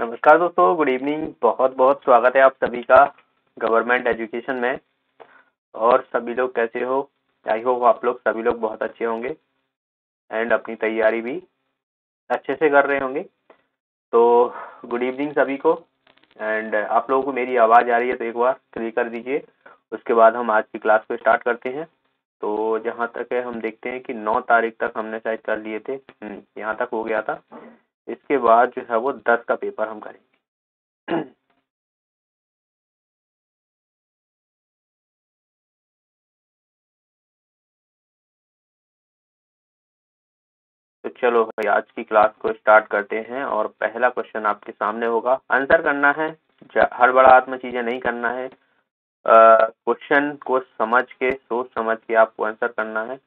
नमस्कार दोस्तों good evening बहुत बहुत स्वागत है आप सभी का गवर्नमेंट एजुकेशन में। और सभी लोग कैसे हो? आई होप आप लोग सभी लोग बहुत अच्छे होंगे। एंड अपनी तैयारी भी अच्छे से कर रहे होंगे। तो गुड इवनिंग सभी को। एंड आप लोगों को मेरी आवाज़ आ रही है तो एक बार क्लियर कर दीजिए। उसके बाद हम आज की क्लास को स्टार्ट करते हैं। तो जहाँ तक है हम देखते हैं कि नौ तारीख तक हमने शायद कर लिए थे। हम्म, यहाँ तक हो गया था। इसके बाद जो है वो दस का पेपर हम करेंगे। तो चलो भाई, आज की क्लास को स्टार्ट करते हैं और पहला क्वेश्चन आपके सामने होगा। आंसर करना है हर बड़ा आत्म चीज़ें नहीं करना है। क्वेश्चन को समझ के, सोच समझ के आपको आंसर करना है।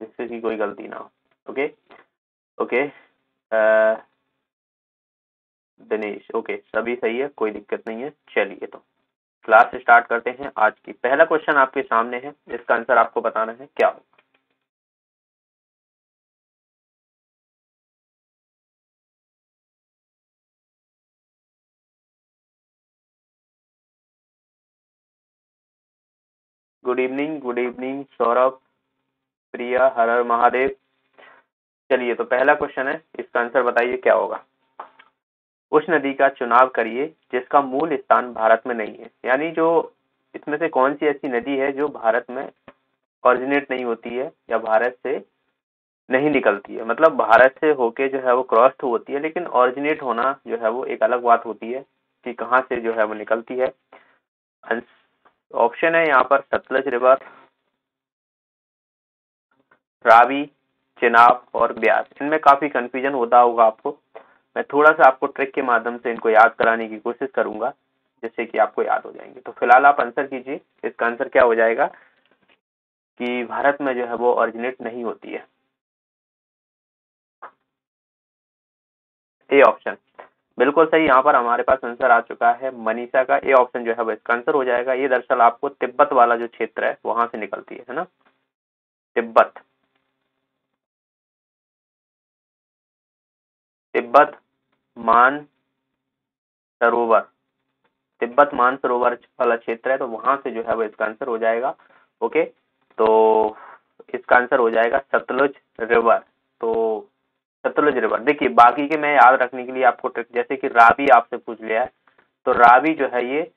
जिससे कि कोई गलती ना हो। ओके ओके दिनेश ओके सभी सही है, कोई दिक्कत नहीं है, चलिए तो। क्लास स्टार्ट करते हैं, आज की पहला क्वेश्चन आपके सामने है इसका आंसर आपको बताना है, क्या होगा? Good evening good evening Saurabh Priya हर हर महादेव चलिए तो पहला क्वेश्चन है, इसका आंसर बताइए, क्या होगा? उस नदी का चुनाव करिए, जिसका मूल स्थान भारत में नहीं है। यानी जो, इसमें से कौन सी ऐसी नदी है, जो भारत में ऑरिजिनेट नहीं होती है, या भारत से नहीं निकलती है? मतलब भारत से होके जो है, वो क्रॉस तो होती है, लेकिन ऑरिजिनेट होना जो है, वो एक अलग बात होती है, कि कहाँ से जो है, वो निकलती है। ऑप्शन है यहाँ पर, सतलज रिवर रावी चिनाब और ब्यास। इनमें काफ़ी कंफ्यूजन होता होगा आपको। मैं थोड़ा सा आपको ट्रिक के माध्यम से इनको याद कराने की कोशिश करूँगा, जिससे कि आपको याद हो जाएँगे। तो फ़िलहाल आप आंसर कीजिए। इसका आंसर क्या हो जाएगा? कि भारत में जो है वो ऑरिजिनेट नहीं होती है। ए ऑप्शन बिल्कुल सही, यहाँ पर हमारे पास आंसर आ चुका है। मनीषा का ए ऑप्शन जो है वो इसका आंसर हो जाएगा। ये दरअसल आपको तिब्बत वाला जो क्षेत्र है, वहाँ से निकलती है ना? तिब्बत। तिब्बत मान सरोवर। तिब्बत मान सरोवर वाला क्षेत्र है तो वहाँ से जो है वो इसका आंसर हो जाएगा। ओके तो इसका आंसर हो जाएगा सतलुज रिवर। तो सतलुज रिवर। देखिए, बाकी के मैं याद रखने के लिए आपको ट्रिक जैसे कि रावी आपसे पूछ लिया है तो रावी जो है ये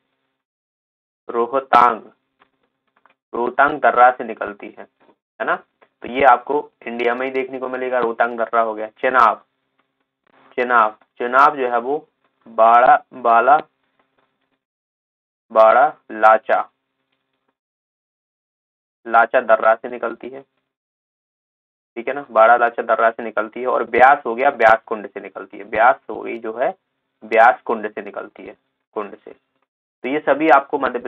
रोहतांग रोहतांग दर्रा से निकलती है है ना? तो ये आपको इंडिया में ही देखने को मिलेगा, रोहतांग दर्रा हो गया, चेनाब। चुनाव चुनाव जो है वो बाड़ा, बाला, बाड़ा, लाचा। लाचा दर्रा से निकलती है। ठीक है ना? बाड़ा, लाचा दर्रा से निकलती है और ब्यास हो गया, ब्यास कुंड से निकलती है। ब्यास हो गई जो है, ब्यास कुंड से निकलती है, कुंड से। तो ये सभी आपको मध्य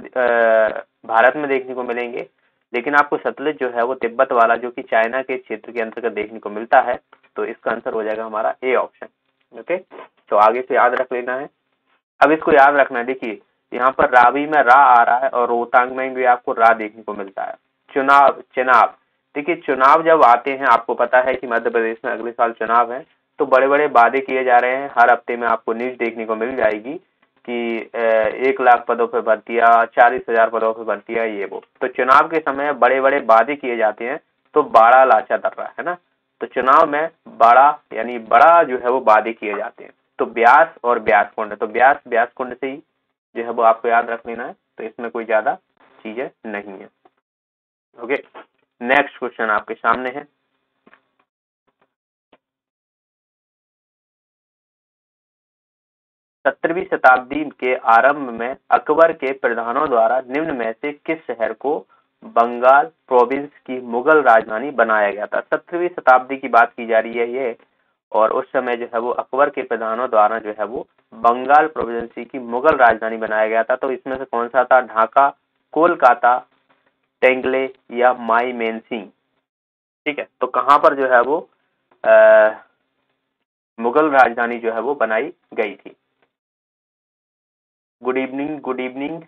भारत में देखने को मिलेंगे। लेकिन आपको सतलुज जो है वो तिब्बत वाला, जो कि चाइना के क्षेत्र के अंतर्गत देखने को मिलता है तो इसका आंसर हो जाएगा हमारा ए ऑप्शन ओके तो आगे से याद रख लेना है। अब इसको याद रखना है। देखिए, यहाँ पर रावी में रा आ रहा है और रोहतांग में भी आपको रा देखने को मिलता है। चुनाव चुनाव। देखिए, चुनाव जब आते हैं, आपको पता है कि मध्य प्रदेश में अगले साल चुनाव है। तो बड़े बड़े वादे किए जा रहे हैं। हर हफ़्ते में आपको न्यूज़ देखने को मिल जाएगी कि एक लाख पदों पर भर्तियाँ चालीस हज़ार पदों पर भर्तियाँ ये वो। तो चुनाव के समय बड़े बड़े वादे किए जाते हैं। तो बाड़ा लाचा दर्रा, है ना? तो चुनाव में बड़ा, यानी बड़ा जो है वो वादे किए जाते हैं। तो ब्यास और ब्यास कुंड तो ब्यास ब्यास कुंड से ही जो है वो आपको याद रख लेना है तो इसमें कोई ज़्यादा चीज़ें नहीं है। ओके नेक्स्ट क्वेश्चन आपके सामने है। सत्रहवीं शताब्दी के आरंभ में अकबर के प्रधानों द्वारा निम्न में से किस शहर को बंगाल प्रोविंस की मुगल राजधानी बनाया गया था। सत्रहवीं शताब्दी की बात की जा रही है ये और उस समय जो है वो अकबर के प्रधानों द्वारा जो है वो बंगाल प्रोविंसी की मुगल राजधानी बनाया गया था। तो इसमें से कौन सा था? ढाका कोलकाता टेंगले या माई मेन सिंह ठीक है तो कहाँ पर जो है वो आ, मुगल राजधानी जो है वो बनाई गई थी? Good evening good evening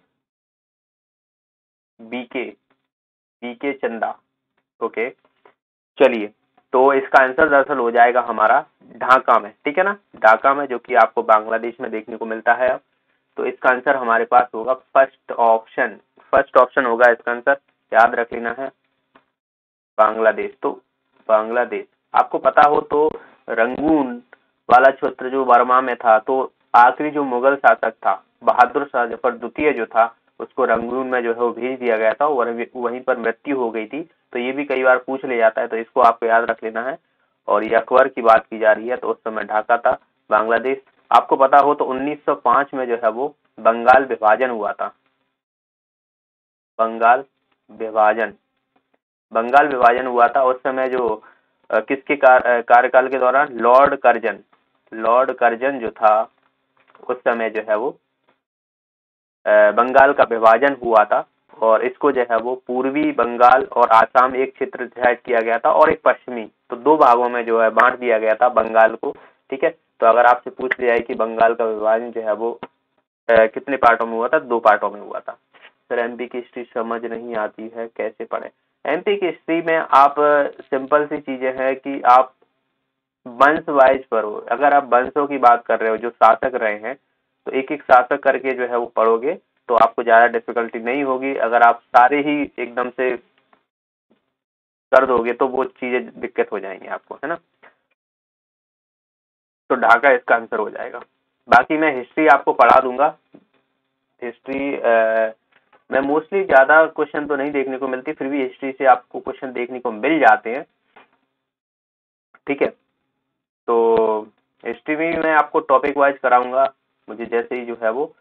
BK PK Chanda, okay? चलिए तो इसका आंसर दरअसल हो जाएगा हमारा ढाका में, ठीक है ना? ढाका में, जो कि आपको बांग्लादेश में देखने को मिलता है अब। तो इसका आंसर हमारे पास होगा फ़र्स्ट ऑप्शन। फ़र्स्ट ऑप्शन होगा इसका आंसर, याद रख लेना है। बांग्लादेश तो बांग्लादेश। आपको पता हो तो रंगून वाला क्षेत्र जो बर्मा में था तो आखिरी जो मुगल शासक था, बहादुर शाह ज़फ़र द्वितीय जो था उसको रंगून में जो है वो भेज दिया गया था, और वहीं पर मृत्यु हो गई थी। तो ये भी कई बार पूछ ले जाता है तो इसको आपको याद रख लेना है। और ये अकबर की बात की जा रही है तो उस समय ढाका था, बांग्लादेश। आपको पता हो तो 1905 में जो है वो बंगाल विभाजन हुआ था। बंगाल विभाजन। बंगाल विभाजन हुआ था उस समय जो किसके कार्यकाल के दौरान? Lord Curzon. लॉर्ड कर्जन जो था, उस समय जो है वो बंगाल का विभाजन हुआ था और इसको जो है वो पूर्वी बंगाल और आसाम एक क्षेत्र डिसाइड किया गया था और एक पश्चिमी तो दो भागों में जो है बांट दिया गया था बंगाल को, ठीक है? तो अगर आपसे पूछ लिया है कि बंगाल का विभाजन जो है वो कितने पार्टों में हुआ था, दो पार्टों में हुआ था। सर एमपी की हिस्ट्री समझ नहीं आती है, कैसे पढ़े? एमपी की हिस्ट्री में आप सिंपल सी चीज़ें हैं कि आप वंश वाइज पढ़ो अगर आप वंशों की बात कर रहे हो, जो शासक रहे हैं तो एक एक शासक करके जो है वो पढ़ोगे तो आपको ज़्यादा डिफिकल्टी नहीं होगी। अगर आप सारे ही एकदम से कर दोगे तो वो चीज़ें दिक्कत हो जाएँगी आपको है ना? तो ढाका इसका आंसर हो जाएगा। बाकी मैं हिस्ट्री आपको पढ़ा दूँगा। हिस्ट्री आ, मैं मोस्टली ज़्यादा क्वेश्चन तो नहीं देखने को मिलती फिर भी हिस्ट्री से आपको क्वेश्चन देखने को मिल जाते हैं। ठीक है? तो हिस्ट्री में मैं आपको टॉपिक वाइज कराऊँगा। मुझे जैसे ही जो है वो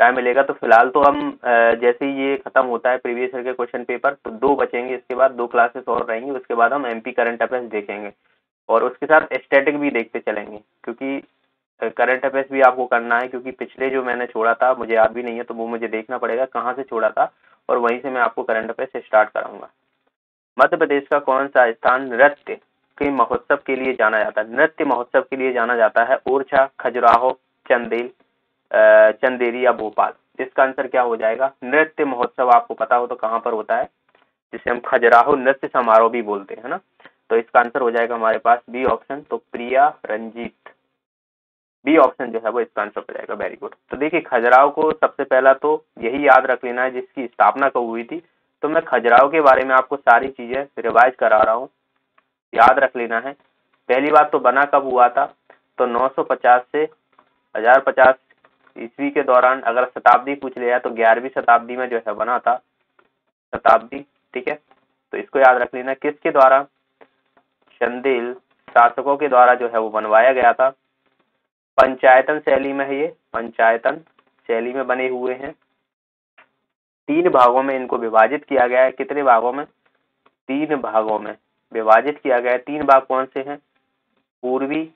टाइम मिलेगा तो फ़िलहाल तो हम जैसे ही ये खत्म होता है प्रीवियस ईयर के क्वेश्चन पेपर तो दो बचेंगे, इसके बाद दो क्लासेस और रहेंगी, उसके बाद हम एमपी करंट अफेयर्स देखेंगे। और उसके साथ स्टैटिक भी देखते चलेंगे, क्योंकि करंट अफेयर्स भी आपको करना है, क्योंकि पिछले जो मैंने छोड़ा था, मुझे याद भी नहीं है तो वो मुझे देखना पड़ेगा कहाँ से छोड़ा था, और वहीं से मैं आपको करंट अफेयर्स स्टार्ट कराऊँगा। मध्य प्रदेश का कौन सा स्थान नृत्य के महोत्सव के लिए जाना जाता है? नृत्य महोत्सव के लिए जाना जाता है ओरछा, खजुराहो, चंदेल चंदेरी या भोपाल। इसका आंसर क्या हो जाएगा? नृत्य महोत्सव, आपको पता हो तो कहाँ पर होता है? जिसे हम खजुराहो नृत्य समारोह भी बोलते हैं ना? तो इसका आंसर हो जाएगा हमारे पास बी ऑप्शन तो प्रिया रंजीत। बी ऑप्शन जो है वो इसका आंसर हो जाएगा। वेरी गुड तो देखिए, खजुराहो को सबसे पहला तो यही याद रख लेना है, जिसकी स्थापना कब हुई थी। तो मैं खजुराहो के बारे में आपको सारी चीज़ें रिवाइज करा रहा हूँ। याद रख लेना है। पहली बात तो बना कब हुआ था? तो 950 से 1050 ईस्वी के दौरान अगर शताब्दी पूछ लिया तो ग्यारहवीं शताब्दी में जो है बना था। शताब्दी, ठीक है? तो इसको याद रख लेना, किसके द्वारा? चंदेल शासकों के द्वारा जो है वो बनवाया गया था। पंचायतन शैली में है ये, पंचायतन शैली में बने हुए हैं। तीन भागों में इनको विभाजित किया गया है। कितने भागों में? तीन भागों में विभाजित किया गया है। तीन भाग कौन से हैं? पूर्वी,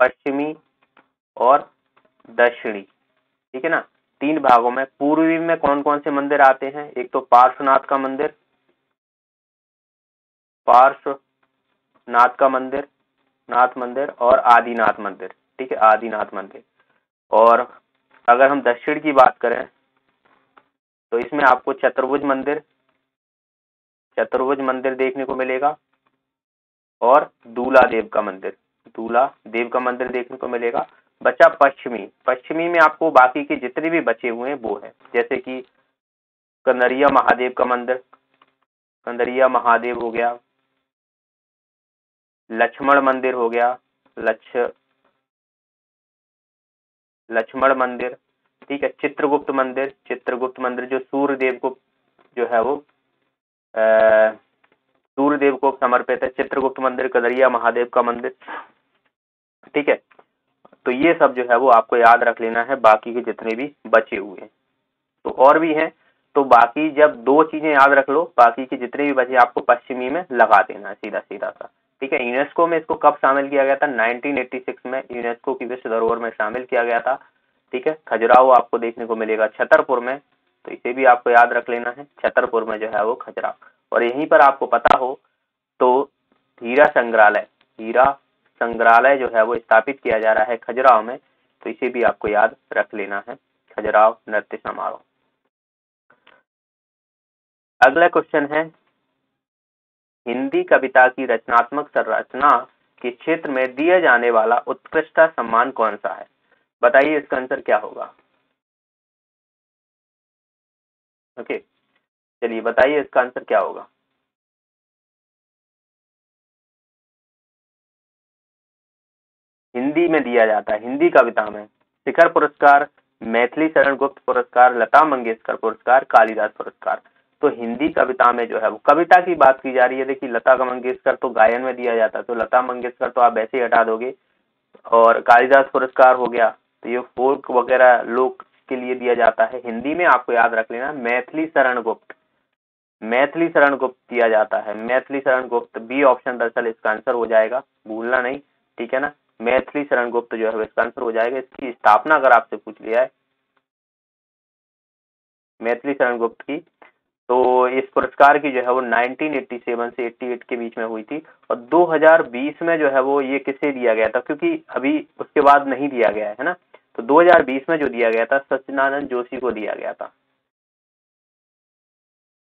पश्चिमी और दक्षिणी। ठीक है ना? तीन भागों में, पूर्वी में कौन कौन से मंदिर आते हैं? एक तो पार्श्वनाथ का मंदिर, पार्श्वनाथ का मंदिर, नाथ मंदिर और आदिनाथ मंदिर। ठीक है? आदिनाथ मंदिर। और अगर हम दक्षिण की बात करें तो इसमें आपको चतुर्भुज मंदिर चतुर्भुज मंदिर देखने को मिलेगा और दूला देव का मंदिर। दूला देव का मंदिर देखने को मिलेगा बचा पश्चिमी। पश्चिमी में आपको बाकी के जितने भी बचे हुए हैं, वो है। जैसे कि कंदरिया महादेव का मंदिर, कंदरिया महादेव हो गया, लक्ष्मण मंदिर हो गया, लक्ष, लक्ष्मण मंदिर, ठीक है, चित्रगुप्त मंदिर चित्रगुप्त मंदिर जो सूर्य देव को जो है वो सूर्य देव को समर्पित है, चित्रगुप्त मंदिर, कदरिया महादेव का मंदिर, ठीक है। तो ये सब जो है वो आपको याद रख लेना है, बाकी के जितने भी बचे हुए हैं। तो और भी हैं तो बाकी जब दो चीज़ें याद रख लो, बाकी के जितने भी बचे आपको पश्चिमी में लगा देना है सीधा सीधा सा। ठीक है, यूनेस्को में इसको कब शामिल किया गया था? 1986 में यूनेस्को की विश्व धरोहर में शामिल किया गया था। ठीक है, खजुराहो आपको देखने को मिलेगा छतरपुर में तो इसे भी आपको याद रख लेना है, छतरपुर में जो है वो खजुराहो। और यहीं पर आपको पता हो तो हीरा संग्रहालय, हीरा संग्रहालय जो है वो स्थापित किया जा रहा है खजुराहो में तो इसे भी आपको याद रख लेना है। खजुराहो नृत्य समारोह। अगला क्वेश्चन है, हिंदी कविता की रचनात्मक संरचना के क्षेत्र में दिया जाने वाला उत्कृष्ट सम्मान कौन सा है? बताइए इसका आंसर क्या होगा। ओके चलिए बताइए इसका आंसर क्या होगा। हिंदी में दिया जाता है। हिंदी कविता में शिखर पुरस्कार, मैथिली शरण गुप्त पुरस्कार, लता मंगेशकर पुरस्कार, कालिदास पुरस्कार। तो हिंदी कविता में जो है वो कविता की बात की जा रही है। देखिए, लता मंगेशकर तो गायन में दिया जाता है। तो लता मंगेशकर तो आप ऐसे ही हटा दोगे। और कालिदास पुरस्कार हो गया। तो ये फोल्क वगैरह लोक के लिए दिया जाता है। हिंदी में आपको याद रख लेना, मैथिली शरण गुप्त मैथिली शरण गुप्त दिया जाता है। मैथिली शरण गुप्त बी ऑप्शन दरअसल इसका आंसर हो जाएगा। भूलना नहीं, ठीक है ना? मैथिली शरण गुप्त जो है इसका आंसर हो जाएगा। इसकी स्थापना अगर आपसे पूछ लिया है मैथिली शरण गुप्त की तो इस पुरस्कार की जो है वो 1987 से 88 के बीच में हुई थी और 2020 में जो है वो ये किसे दिया गया था? क्योंकि अभी उसके बाद नहीं दिया गया है ना? तो 2020 में जो दिया गया था सचिनानंद जोशी को दिया गया था।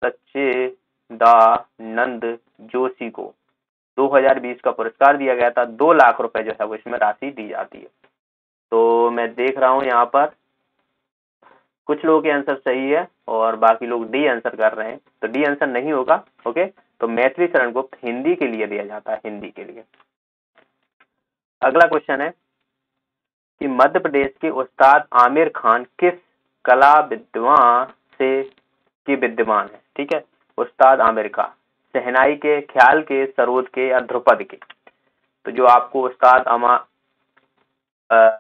सच्चिदानंद जोशी को। 2020 का पुरस्कार दिया गया था, दो लाख रुपए जो है वो इसमें राशि दी जाती है। तो मैं देख रहा हूँ यहाँ पर, कुछ लोगों के आंसर सही है और बाकी लोग डी आंसर कर रहे हैं। तो डी आंसर नहीं होगा, ओके? तो मैथिली शरण गुप्त हिंदी के लिए दिया जाता है, हिंदी के लिए। अगला क्वेश्चन है कि मध्य प्रदेश के उस्ताद आमिर खान किस कला विद्वान से, की विद्यमान है? ठीक है? उस्ताद आमिर खान सहनाई के, ख्याल के सरोद के या ध्रुपद के। तो जो आपको उस्ताद अमा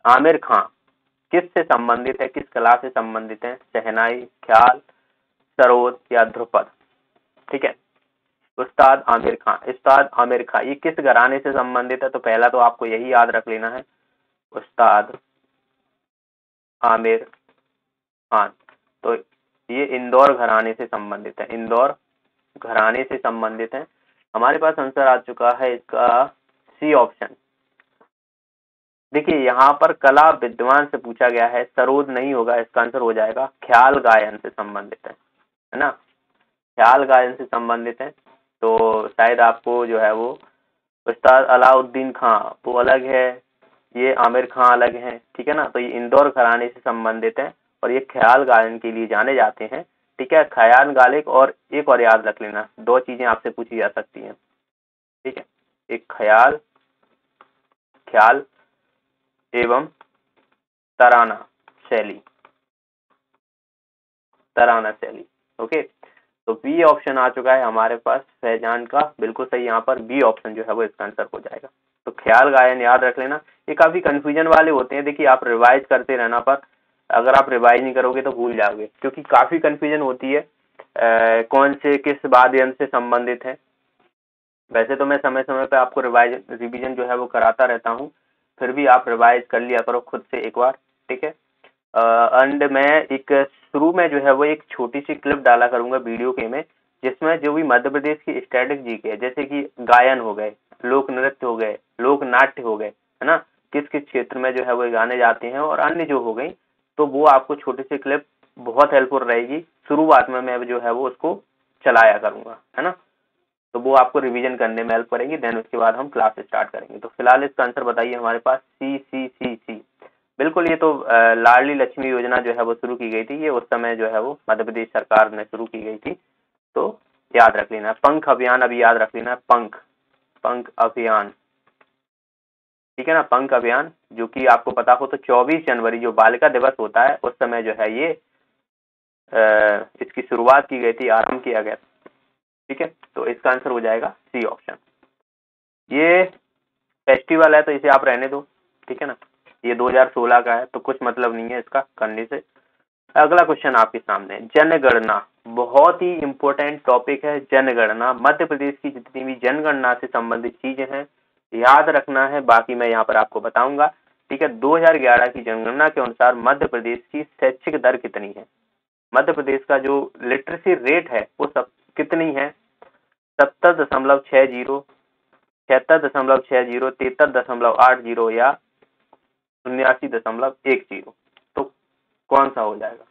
आमिर खान किस से संबंधित है, किस कला से संबंधित है? सहनाई ख्याल सरोद या ध्रुपद ठीक है? उस्ताद आमिर खान उस्ताद आमिर खान ये किस घराने से संबंधित है? तो पहला तो आपको यही याद रख लेना है। उस्ताद आमिर खान। तो ये इंदौर घराने से संबंधित है। इंदौर घराने से संबंधित है। हमारे पास आंसर आ चुका है इसका सी ऑप्शन देखिए, यहाँ पर कला विद्वान से पूछा गया है, सरोद नहीं होगा, इसका आंसर हो जाएगा ख्याल गायन से संबंधित है है ना? ख्याल गायन से संबंधित है तो शायद आपको जो है वो उस्ताद अलाउद्दीन खां, वो अलग है, ये आमिर खां अलग है, ठीक है ना? तो ये इंदौर घराने से संबंधित है और ये ख्याल गायन के लिए जाने जाते हैं। ठीक है खयाल गालिक और एक और याद रख लेना। दो चीज़ें आपसे पूछी जा सकती हैं। ठीक है? एक ख्याल ख्याल एवं तराना शैली। तराना शैली, ओके? तो बी ऑप्शन आ चुका है हमारे पास, फैजान का। बिल्कुल सही, यहाँ पर बी ऑप्शन जो है वो इसका आंसर हो जाएगा। तो ख्याल, गायन याद रख लेना। ये काफ़ी कंफ्यूजन वाले होते हैं, देखिए आप रिवाइज करते रहना पर। अगर आप रिवाइज नहीं करोगे तो भूल जाओगे। क्योंकि काफ़ी कंफ्यूजन होती है आ, कौन से किस वाद्य से संबंधित है। वैसे तो मैं समय समय पर आपको रिवाइज रिविजन जो है वो कराता रहता हूँ। फिर भी आप रिवाइज कर लिया करो खुद से एक बार ठीक है? एंड मैं एक शुरू में जो है वो एक छोटी सी क्लिप डाला करूँगा वीडियो के में जिसमें जो भी मध्य प्रदेश की स्टैटिक जी के जैसे कि गायन हो गए लोक नृत्य हो गए लोक नाट्य हो गए है ना? किस किस क्षेत्र में जो है वो गाने जाते हैं और अन्य जो हो गई तो वो आपको छोटी सी क्लिप बहुत हेल्पफुल रहेगी। शुरुआत में मैं जो है वो उसको चलाया करूँगा, है ना? तो वो आपको रिवीजन करने में हेल्प करेंगी देन उसके बाद हम क्लास स्टार्ट करेंगे। तो फ़िलहाल इसका आंसर बताइए हमारे पास। सी सी सी सी बिल्कुल, ये तो लाडली लक्ष्मी योजना जो है वो शुरू की गई थी। ये उस समय जो है वो मध्य प्रदेश सरकार ने शुरू की गई थी। तो याद रख लेना, पंख अभियान अभी याद रख लेना, पंख पंख अभियान। ठीक है ना पंख अभियान जो कि आपको पता हो तो 24 जनवरी जो बालिका दिवस होता है उस समय जो है ये आ, इसकी शुरुआत की गई थी आरंभ किया गया ठीक है तो इसका आंसर हो जाएगा सी ऑप्शन। ये फेस्टिवल है तो इसे आप रहने दो ठीक है ना। ये 2016 का है तो कुछ मतलब नहीं है इसका करने से। अगला क्वेश्चन आपके सामने जनगणना। बहुत ही इंपॉर्टेंट टॉपिक है जनगणना। मध्य प्रदेश की जितनी भी जनगणना से संबंधित चीज़ें हैं याद रखना है, बाकी मैं यहाँ पर आपको बताऊँगा। ठीक है 2011 की जनगणना के अनुसार मध्य प्रदेश की शैक्षिक दर कितनी है? मध्य प्रदेश का जो लिटरेसी रेट है, वो सब कितनी है? सत्तर दशमलव छह ज़ीरो, छिहत्तर दशमलव छह ज़ीरो, तिहत्तर दशमलव आठ ज़ीरो या उन्यासी दशमलव एक ज़ीरो। तो कौन सा हो जाएगा?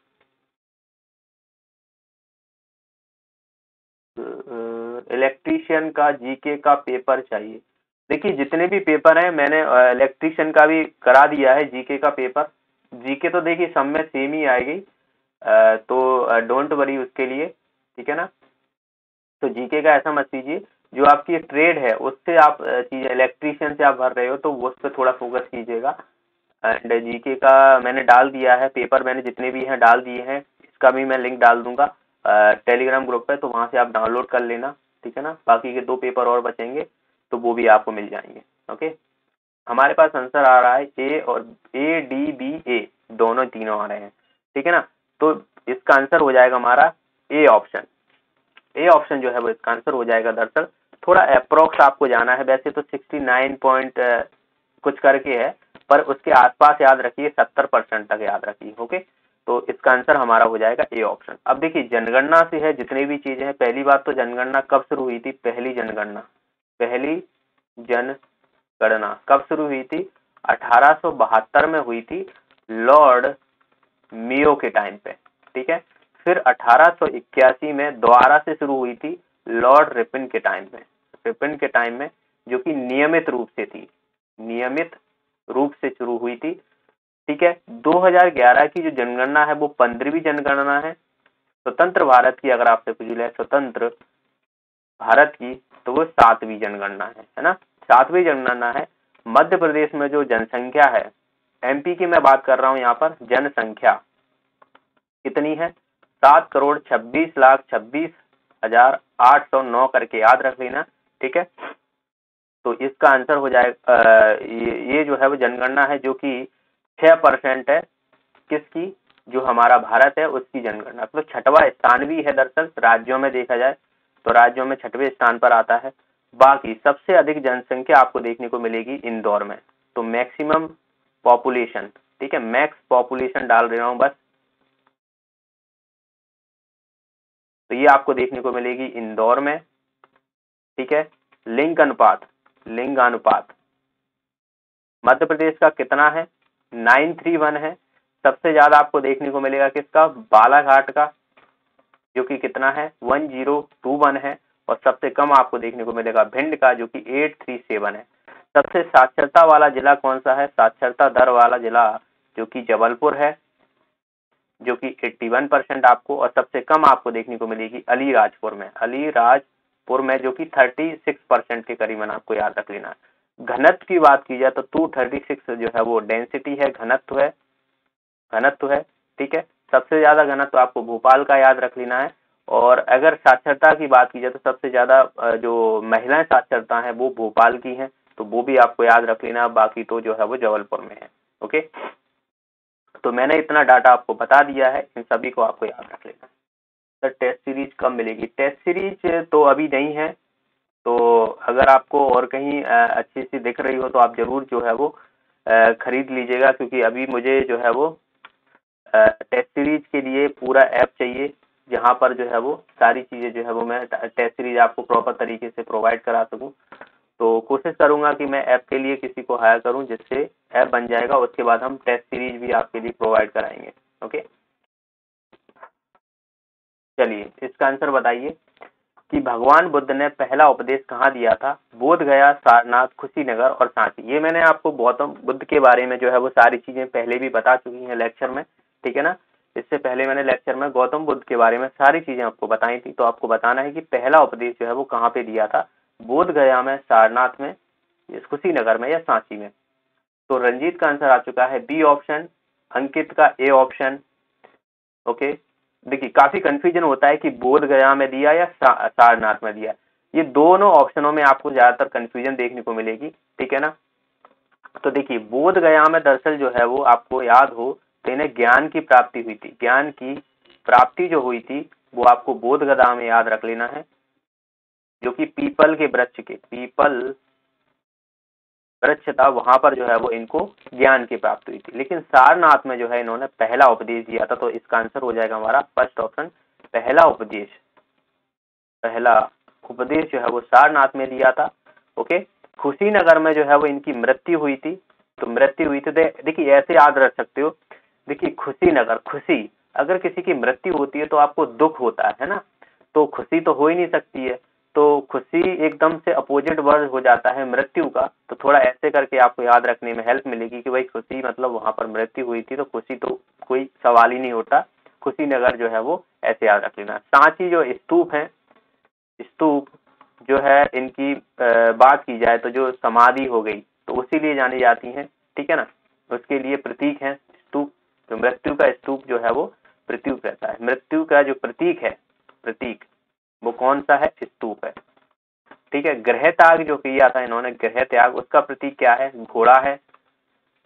इलेक्ट्रीशियन का जीके का पेपर चाहिए। देखिए, जितने भी पेपर हैं, मैंने इलेक्ट्रीशियन का भी करा दिया है जीके का पेपर जीके तो देखिए, सब में सेम ही आएगी। तो डोंट वरी उसके लिए, ठीक है ना? तो जीके का ऐसा मत कीजिए। जो आपकी ट्रेड है, उससे आप चीज़ इलेक्ट्रीशियन से आप भर रहे हो तो उस पर थोड़ा फोकस कीजिएगा। एंड जीके का मैंने डाल दिया है पेपर मैंने जितने भी हैं डाल दिए हैं। इसका भी मैं लिंक डाल दूँगा टेलीग्राम ग्रुप पे तो वहाँ से आप डाउनलोड कर लेना, ठीक है ना? बाकी के दो पेपर और बचेंगे। तो वो भी आपको मिल जाएँगे ओके हमारे पास आंसर आ रहा है ए और ए डी बी ए दोनों तीनों आ रहे हैं, ठीक है ना? तो इसका आंसर हो जाएगा हमारा ए ऑप्शन ए ऑप्शन जो है वो इसका आंसर हो जाएगा दरअसल। थोड़ा अप्रोक्स आपको जाना है, वैसे तो 69 पॉइंट कुछ करके है, पर उसके आसपास याद रखिए 70 परसेंट तक याद रखिए ओके तो इसका आंसर हमारा हो जाएगा ए ऑप्शन अब देखिए, जनगणना से है, जितनी भी चीज़ें हैं, पहली बात तो जनगणना कब शुरू हुई थी? पहली जनगणना। पहली जनगणना कब शुरू हुई थी? अठारह में हुई थी लॉर्ड मियो के टाइम पे, ठीक है? फिर अठारह में दोबारा से शुरू हुई थी लॉर्ड रिपिन के टाइम में। रिपिन के टाइम में जो कि नियमित रूप से थी, नियमित रूप से शुरू हुई थी, ठीक है? 2011 की जो जनगणना है, वो पंद्रहवीं जनगणना है। स्वतंत्र भारत की अगर आपसे पूछ ले, स्वतंत्र भारत की तो वो सातवीं जनगणना है है ना? सातवीं जनगणना है। मध्य प्रदेश में जो जनसंख्या है एमपी की मैं बात कर रहा हूँ यहाँ पर, जनसंख्या कितनी है? सात करोड़ छब्बीस लाख छब्बीस हज़ार आठ सौ नौ करके याद रख लेना, ठीक है? तो इसका आंसर हो जाएगा ये जो है वो जनगणना है, जो कि छह परसेंट है। किसकी? जो हमारा भारत है, उसकी जनगणना। तो छठवा स्थान भी है दरअसल, राज्यों में देखा जाए तो राज्यों में छठवें स्थान पर आता है। बाकी सबसे अधिक जनसंख्या आपको देखने को मिलेगी इंदौर में। तो मैक्सिमम पॉपुलेशन ठीक है? मैक्स पॉपुलेशन डाल रहा हूँ बस। तो ये आपको देखने को मिलेगी इंदौर में, ठीक है? लिंग अनुपात लिंग अनुपात। मध्य प्रदेश का कितना है? नाइन थ्री वन है। सबसे ज़्यादा आपको देखने को मिलेगा किसका? बालाघाट का। जो कि कितना है? वन ज़ीरो टू वन है और सबसे कम आपको देखने को मिलेगा भिंड का, जो कि एट थ्री सेवन है। सबसे साक्षरता वाला जिला कौन सा है? साक्षरता दर वाला जिला जो कि जबलपुर है, जो कि 81 परसेंट आपको और सबसे कम आपको देखने को मिलेगी अलीराजपुर में। अलीराजपुर में जो कि 36 परसेंट के करीबन आपको याद रख लेना है। घनत्व की बात की जाए तो टू थर्टी सिक्स जो है वो डेंसिटी है, घनत्व है घनत्व है, ठीक है? सबसे ज़्यादा घनत्व आपको भोपाल का याद रख लेना है। और अगर साक्षरता की बात की जाए तो सबसे ज़्यादा जो महिलाएँ साक्षरता है वो भोपाल की है तो वो भी आपको याद रख लेना। बाकी तो जो है वो जबलपुर में है, ओके? तो मैंने इतना डाटा आपको बता दिया है, इन सभी को आपको याद रख लेना। सर, टेस्ट सीरीज़ कब मिलेगी? टेस्ट सीरीज़ तो अभी नहीं है तो अगर आपको और कहीं अच्छी सी दिख रही हो तो आप ज़रूर जो है वो खरीद लीजिएगा, क्योंकि अभी मुझे जो है वो टेस्ट सीरीज़ के लिए पूरा ऐप चाहिए, जहाँ पर जो है वो सारी चीज़ें जो है वो मैं टेस्ट सीरीज़ आपको प्रॉपर तरीके से प्रोवाइड करा सकूँ। तो कोशिश करूँगा कि मैं ऐप के लिए किसी को हायर करूँ, जिससे ऐप बन जाएगा, उसके बाद हम टेस्ट सीरीज़ भी आपके लिए प्रोवाइड कराएँगे ओके चलिए, इसका आंसर बताइए कि भगवान बुद्ध ने पहला उपदेश कहाँ दिया था? बोध गया, सारनाथ, खुशीनगर और सांची। ये मैंने आपको गौतम बुद्ध के बारे में जो है वो सारी चीज़ें पहले भी बता चुकी हैं लेक्चर में। ठीक है ना? इससे पहले मैंने लेक्चर में गौतम बुद्ध के बारे में सारी चीज़ें आपको बताई थी तो आपको बताना है कि पहला उपदेश जो है वो कहाँ पे दिया था? बोध गया में, सारनाथ में कुशीनगर में, या सांची में? तो रंजीत का आंसर आ चुका है बी ऑप्शन अंकित का ए ऑप्शन ओके देखिए, काफ़ी कंफ्यूजन होता है कि बोध गया में दिया या सारनाथ में दिया। ये दोनों ऑप्शनों में आपको ज़्यादातर कंफ्यूजन देखने को मिलेगी, ठीक है ना? तो देखिए, बोध गया में दरअसल जो है वो आपको याद हो तो इन्हें ज्ञान की प्राप्ति हुई थी। ज्ञान की प्राप्ति जो हुई थी, वो आपको बोध गदा में याद रख लेना है, जो कि पीपल के वृक्ष के, पीपल वृक्ष था, वहाँ पर जो है वो इनको ज्ञान की प्राप्ति हुई थी। लेकिन सारनाथ में जो है इन्होंने पहला उपदेश दिया था तो इसका आंसर हो जाएगा हमारा फ़र्स्ट ऑप्शन, पहला उपदेश। पहला उपदेश जो है वो सारनाथ में दिया था, ओके? खुशीनगर में जो है वो इनकी मृत्यु हुई थी तो मृत्यु हुई थी। देखिए, ऐसे याद रख सकते हो देखिए, खुशी नगर खुशी। अगर किसी की मृत्यु होती है तो आपको दुख होता है ना? तो खुशी तो हो ही नहीं सकती है। तो खुशी एकदम से अपोजिट वर्ड हो जाता है मृत्यु का। तो थोड़ा ऐसे करके आपको याद रखने में हेल्प मिलेगी कि भाई खुशी मतलब वहाँ पर मृत्यु हुई थी तो खुशी तो कोई सवाल ही नहीं होता। खुशी नगर जो है वो ऐसे याद रख लेना। सांची जो स्तूप है, स्तूप जो है इनकी बात की जाए तो जो समाधि हो गई तो उसी लिए जानी जाती है, ठीक है ना? उसके लिए प्रतीक है। तो मृत्यु का स्तूप जो है वो प्रतीक रहता है। मृत्यु का जो प्रतीक है, प्रतीक, वो कौन सा है? स्तूप है। ठीक है? ग्रह त्याग जो किया था इन्होंने, ग्रह त्याग, उसका प्रतीक क्या है? घोड़ा है।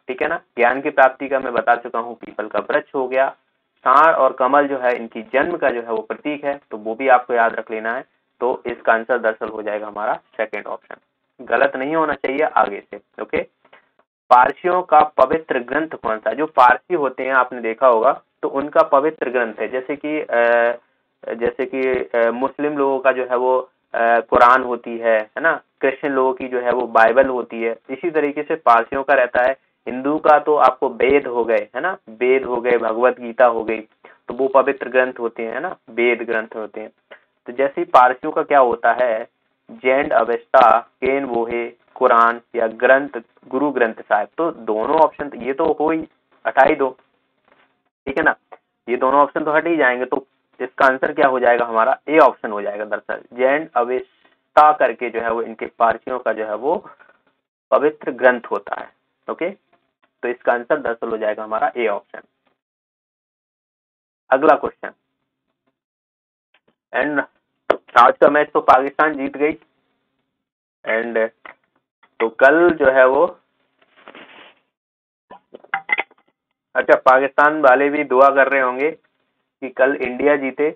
ठीक है ना? ज्ञान की प्राप्ति का मैं बता चुका हूँ, पीपल का वृक्ष हो गया। सार और कमल जो है, इनकी जन्म का जो है वो प्रतीक है तो वो भी आपको याद रख लेना है। तो इसका आंसर दरअसल हो जाएगा हमारा सेकेंड ऑप्शन गलत नहीं होना चाहिए आगे से ओके पारसियों का पवित्र ग्रंथ कौन सा? जो पारसी होते हैं, आपने देखा होगा तो उनका पवित्र ग्रंथ है। जैसे कि जैसे कि मुस्लिम लोगों का जो है वो कुरान होती है है ना? क्रिश्चियन लोगों की जो है वो बाइबल होती है। इसी तरीके से पारसियों का रहता है। हिंदू का तो आपको वेद हो गए, है ना? वेद हो गए, भगवत गीता हो गई तो वो पवित्र ग्रंथ होते हैं ना? वेद ग्रंथ होते हैं। तो जैसे पारसियों का क्या होता है जैंड अवस्था, केन वोहे, कुरान या ग्रंथ, गुरु ग्रंथ साहब तो दोनों ऑप्शन ये तो हो ही हटा ही दो। ठीक है ना? ये दोनों ऑप्शन तो हट ही जाएँगे तो इसका आंसर क्या हो जाएगा? हमारा ए ऑप्शन हो जाएगा, दरअसल। जैन अवेस्ता करके जो है वो, इनके पारसियों का जो है वो पवित्र ग्रंथ होता है। ओके? तो इसका आंसर दरअसल हो जाएगा हमारा ए ऑप्शन अगला क्वेश्चन एंड आज का मैच तो पाकिस्तान जीत गई। एंड तो कल जो है वो अच्छा पाकिस्तान वाले भी दुआ कर रहे होंगे कि कल इंडिया जीते,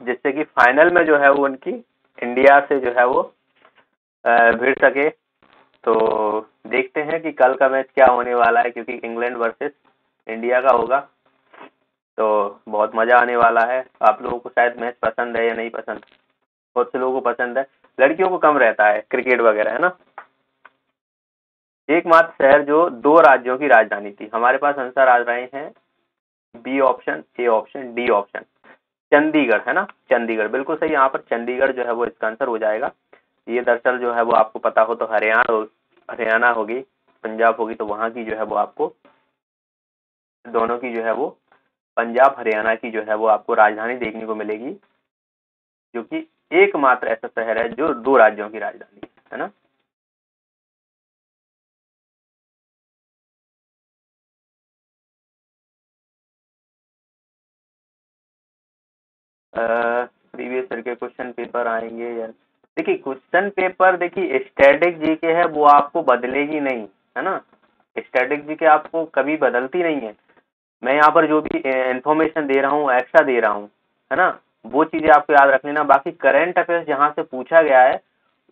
जिससे कि फाइनल में जो है वो उनकी, इंडिया से जो है वो भिड़ सके। तो देखते हैं कि कल का मैच क्या होने वाला है, क्योंकि इंग्लैंड वर्सेस इंडिया का होगा। तो बहुत मज़ा आने वाला है। आप लोगों को शायद मैच पसंद है या नहीं पसंद। बहुत से लोगों को पसंद है। लड़कियों को कम रहता है क्रिकेट वगैरह, है ना? एकमात्र शहर जो दो राज्यों की राजधानी थी। हमारे पास आंसर आ रहे हैं B option A option D option Chandigarh, है ना? चंडीगढ़, बिल्कुल सही। यहाँ पर चंडीगढ़ जो है वो इसका आंसर हो जाएगा। ये दरअसल जो है वो आपको पता हो तो हरियाणा हरियाणा होगी, पंजाब होगी तो वहाँ की जो है वो आपको, दोनों की जो है वो पंजाब, हरियाणा की जो है वो आपको राजधानी देखने को मिलेगी, जो कि एकमात्र ऐसा शहर है जो दो राज्यों की राजधानी है ना? प्रीवियस ईयर के क्वेश्चन पेपर आएँगे यार देखिए क्वेश्चन पेपर देखिए स्टैटिक जी के है, वो आपको बदलेगी नहीं, है ना? स्टैटिक जी के आपको कभी बदलती नहीं है। मैं यहाँ पर जो भी इंफॉर्मेशन दे रहा हूँ एक्स्ट्रा दे रहा हूँ, है ना? वो चीज़ें आपको याद रख लेना बाकी करंट अफेयर्स जहाँ से पूछा गया है,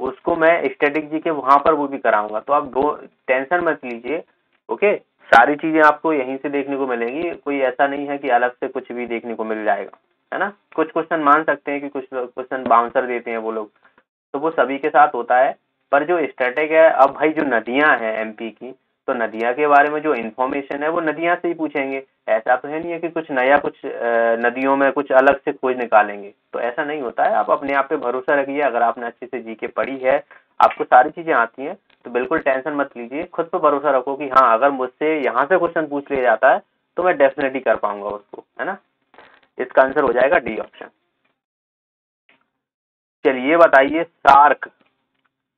उसको मैं स्टैटिक जी के वहाँ पर वो भी कराऊँगा। तो आप दो टेंशन मत लीजिए ओके सारी चीज़ें आपको यहीं से देखने को मिलेंगी। कोई ऐसा नहीं है कि अलग से कुछ भी देखने को मिल जाएगा, है ना? कुछ क्वेश्चन मान सकते हैं कि कुछ क्वेश्चन बाउंसर देते हैं वो लोग। तो वो सभी के साथ होता है। पर जो स्टैटिक है, अब भाई जो नदियाँ हैं एमपी की तो नदियाँ के बारे में जो इन्फॉर्मेशन है, वो नदियाँ से ही पूछेंगे। ऐसा तो है नहीं है कि कुछ नया कुछ नदियों में कुछ अलग से खोज निकालेंगे। तो ऐसा नहीं होता है। आप अपने आप पे भरोसा रखिए। अगर आपने अच्छे से जी के पढ़ी है, आपको सारी चीज़ें आती हैं तो बिल्कुल टेंशन मत लीजिए। खुद पर भरोसा रखो कि हाँ अगर मुझसे यहाँ से क्वेश्चन पूछ लिया जाता है तो मैं डेफिनेटली कर पाऊँगा उसको, है ना? इसका आंसर हो जाएगा डी ऑप्शन चलिए बताइए सार्क।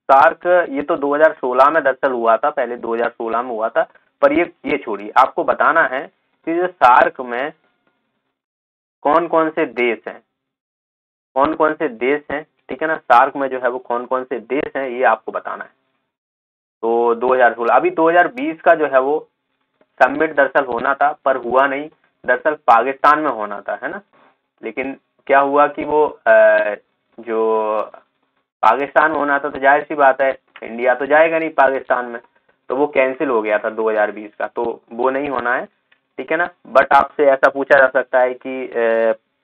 सार्क, ये तो 2016 में दरअसल हुआ था, पहले 2016 में हुआ था, पर ये ये छोड़िए, आपको बताना है कि जो सार्क में कौन कौन से देश हैं कौन कौन से देश हैं, ठीक है ना, सार्क में जो है वो कौन कौन से देश हैं, ये आपको बताना है। तो 2016 अभी 2020 का जो है वो सबमिट दरअसल होना था, पर हुआ नहीं, दरअसल पाकिस्तान में होना था, है ना? लेकिन क्या हुआ कि वो जो पाकिस्तान में होना था तो ज़ाहिर सी बात है, इंडिया तो जाएगा नहीं पाकिस्तान में। तो वो कैंसिल हो गया था 2020 का तो वो नहीं होना है, ठीक है ना? बट आपसे ऐसा पूछा जा सकता है कि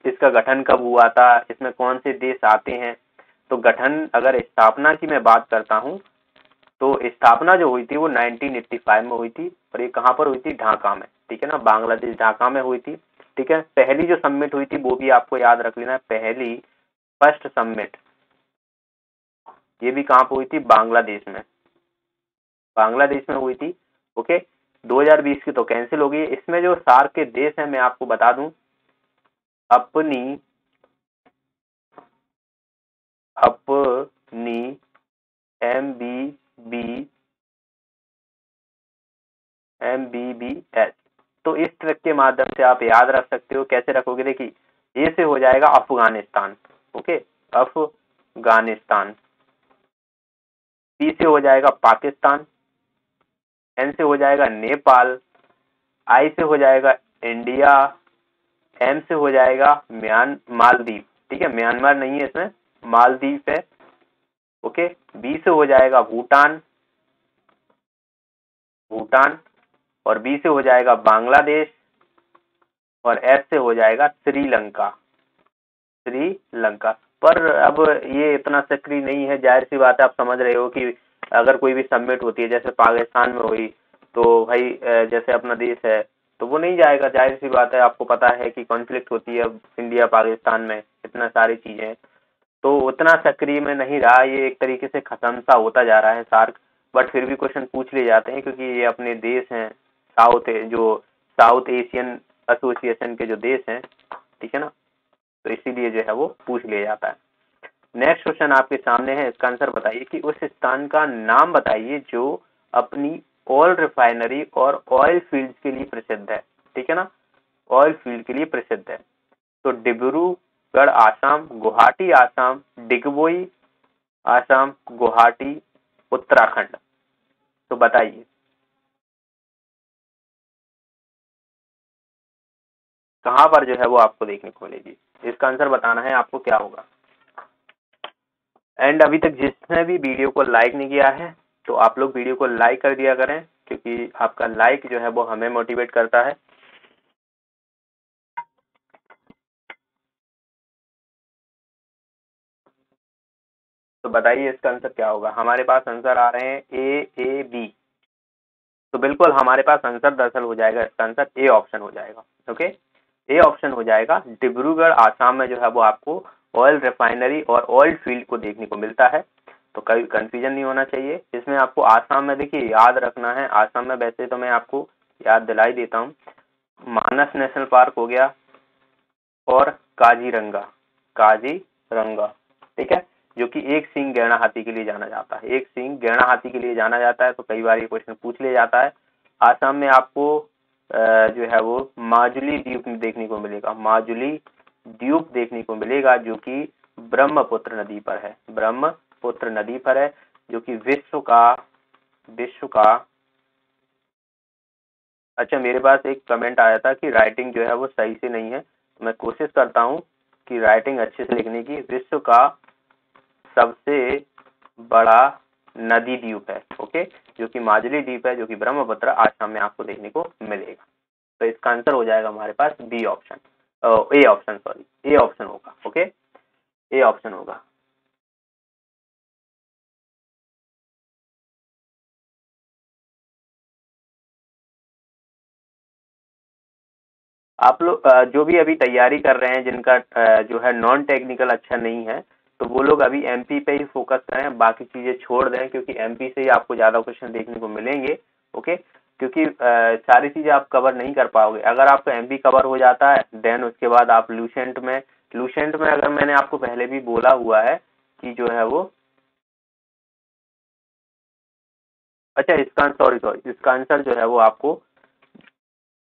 इसका गठन कब हुआ था, इसमें कौन से देश आते हैं? तो गठन अगर स्थापना की मैं बात करता हूँ तो स्थापना जो हुई थी वो 1985 में हुई थी, और ये कहाँ पर हुई थी? ढाका में, ठीक है ना? बांग्लादेश ढाका में हुई थी, ठीक है? पहली जो सबमिट हुई थी, वो भी आपको याद रख लेना है, पहली फ़र्स्ट सबमिट ये भी कहाँ पर हुई थी? बांग्लादेश में। बांग्लादेश में हुई थी। ओके? 2020 की तो कैंसिल हो गई इसमें जो सार्क के देश हैं, मैं आपको बता दूँ, अपनी अपनी M B B M B B S तो इस ट्रिक के माध्यम से आप याद रख सकते हो, कैसे रखोगे? देखिए ए से हो जाएगा अफ़गानिस्तान। ओके? अफ़गानिस्तान। बी से हो जाएगा पाकिस्तान, एन से हो जाएगा नेपाल, आई से हो जाएगा इंडिया, एम से हो जाएगा म्यान, मालदीव। ठीक है, म्यांमार नहीं है इसमें, मालदीव है। ओके, बी से हो जाएगा भूटान भूटान, और बी से हो जाएगा बांग्लादेश, और एस से हो जाएगा श्रीलंका। श्रीलंका। पर अब ये इतना सक्रिय नहीं है, ज़ाहिर सी बात है, आप समझ रहे हो कि अगर कोई भी सबमिट होती है, जैसे पाकिस्तान में हुई तो भाई जैसे अपना देश है तो वो नहीं जाएगा। ज़ाहिर सी बात है, आपको पता है कि कॉन्फ्लिक्ट होती है इंडिया पाकिस्तान में, इतना सारी चीज़ें। तो उतना सक्रिय में नहीं रहा, ये एक तरीके से खत्म सा होता जा रहा है सार्क। बट फिर भी क्वेश्चन पूछ लिए जाते हैं, क्योंकि ये अपने देश हैं, साउथ जो साउथ एशियन एसोसिएशन के जो देश हैं, ठीक है ना? तो इसीलिए जो है वो पूछ लिया जाता है। नेक्स्ट क्वेश्चन आपके सामने है, इसका आंसर बताइए कि उस स्थान का नाम बताइए जो अपनी ऑयल रिफाइनरी और ऑयल फ़ील्ड के लिए प्रसिद्ध है। ठीक है ना? ऑयल फ़ील्ड के लिए प्रसिद्ध है। तो डिब्रूगढ़ आसाम, गुवाहाटी आसाम, डिगबोई आसाम, गुवाहाटी, उत्तराखंड। तो बताइए। कहाँ पर जो है वो आपको देखने को मिलेगी? इसका आंसर बताना है आपको क्या होगा। एंड अभी तक जिसने भी वीडियो को लाइक नहीं किया है तो आप लोग वीडियो को लाइक कर दिया करें, क्योंकि आपका लाइक जो है वो हमें मोटिवेट करता है। तो बताइए इसका आंसर क्या होगा। हमारे पास आंसर आ रहे हैं ए ए बी तो बिल्कुल हमारे पास आंसर दरअसल हो जाएगा, इसका आंसर ए ऑप्शन हो जाएगा ओके ए ऑप्शन हो जाएगा। डिब्रूगढ़, आसाम में जो है वो आपको ऑयल रिफाइनरी और ऑयल फ़ील्ड को देखने को मिलता है। तो कभी कंफ्यूजन नहीं होना चाहिए। इसमें आपको आसाम में देखिए, याद रखना है। आसाम में वैसे तो मैं आपको याद दिलाई देता हूँ। मानस नेशनल पार्क हो गया और काजीरंगा। काजीरंगा, ठीक है? जो कि एक सिंह गैणा हाथी के लिए जाना जाता है। एक सिंह गैणा हाथी के लिए जाना जाता है तो कई बार ये क्वेश्चन पूछ लिया जाता है। आसाम में आपको जो है वो माजुली द्वीप देखने को मिलेगा। माजुली द्वीप देखने को मिलेगा जो कि ब्रह्मपुत्र नदी पर है। ब्रह्मपुत्र नदी पर है, जो कि विश्व का विश्व का अच्छा मेरे पास एक कमेंट आया था कि राइटिंग जो है वो सही से नहीं है। तो मैं कोशिश करता हूँ कि राइटिंग अच्छे से लिखने की। विश्व का सबसे बड़ा नदी द्वीप है ओके जो कि माजुली द्वीप है, जो कि ब्रह्मपुत्र आसाम में आपको देखने को मिलेगा। तो इसका आंसर हो जाएगा हमारे पास B option A option sorry A option होगा ओके ए ऑप्शन होगा। आप लोग जो भी अभी तैयारी कर रहे हैं, जिनका जो है नॉन टेक्निकल अच्छा नहीं है तो वो लोग अभी एमपी पे ही फोकस करें बाकी चीज़ें छोड़ दें, क्योंकि एमपी से ही आपको ज़्यादा क्वेश्चन देखने को मिलेंगे ओके क्योंकि सारी चीज़ें आप कवर नहीं कर पाओगे। अगर आपका एमपी कवर हो जाता है देन उसके बाद आप लूसेंट में लूसेंट में अगर मैंने आपको पहले भी बोला हुआ है कि जो है वो अच्छा इसका सॉरी सॉरी इसका आंसर जो है वो आपको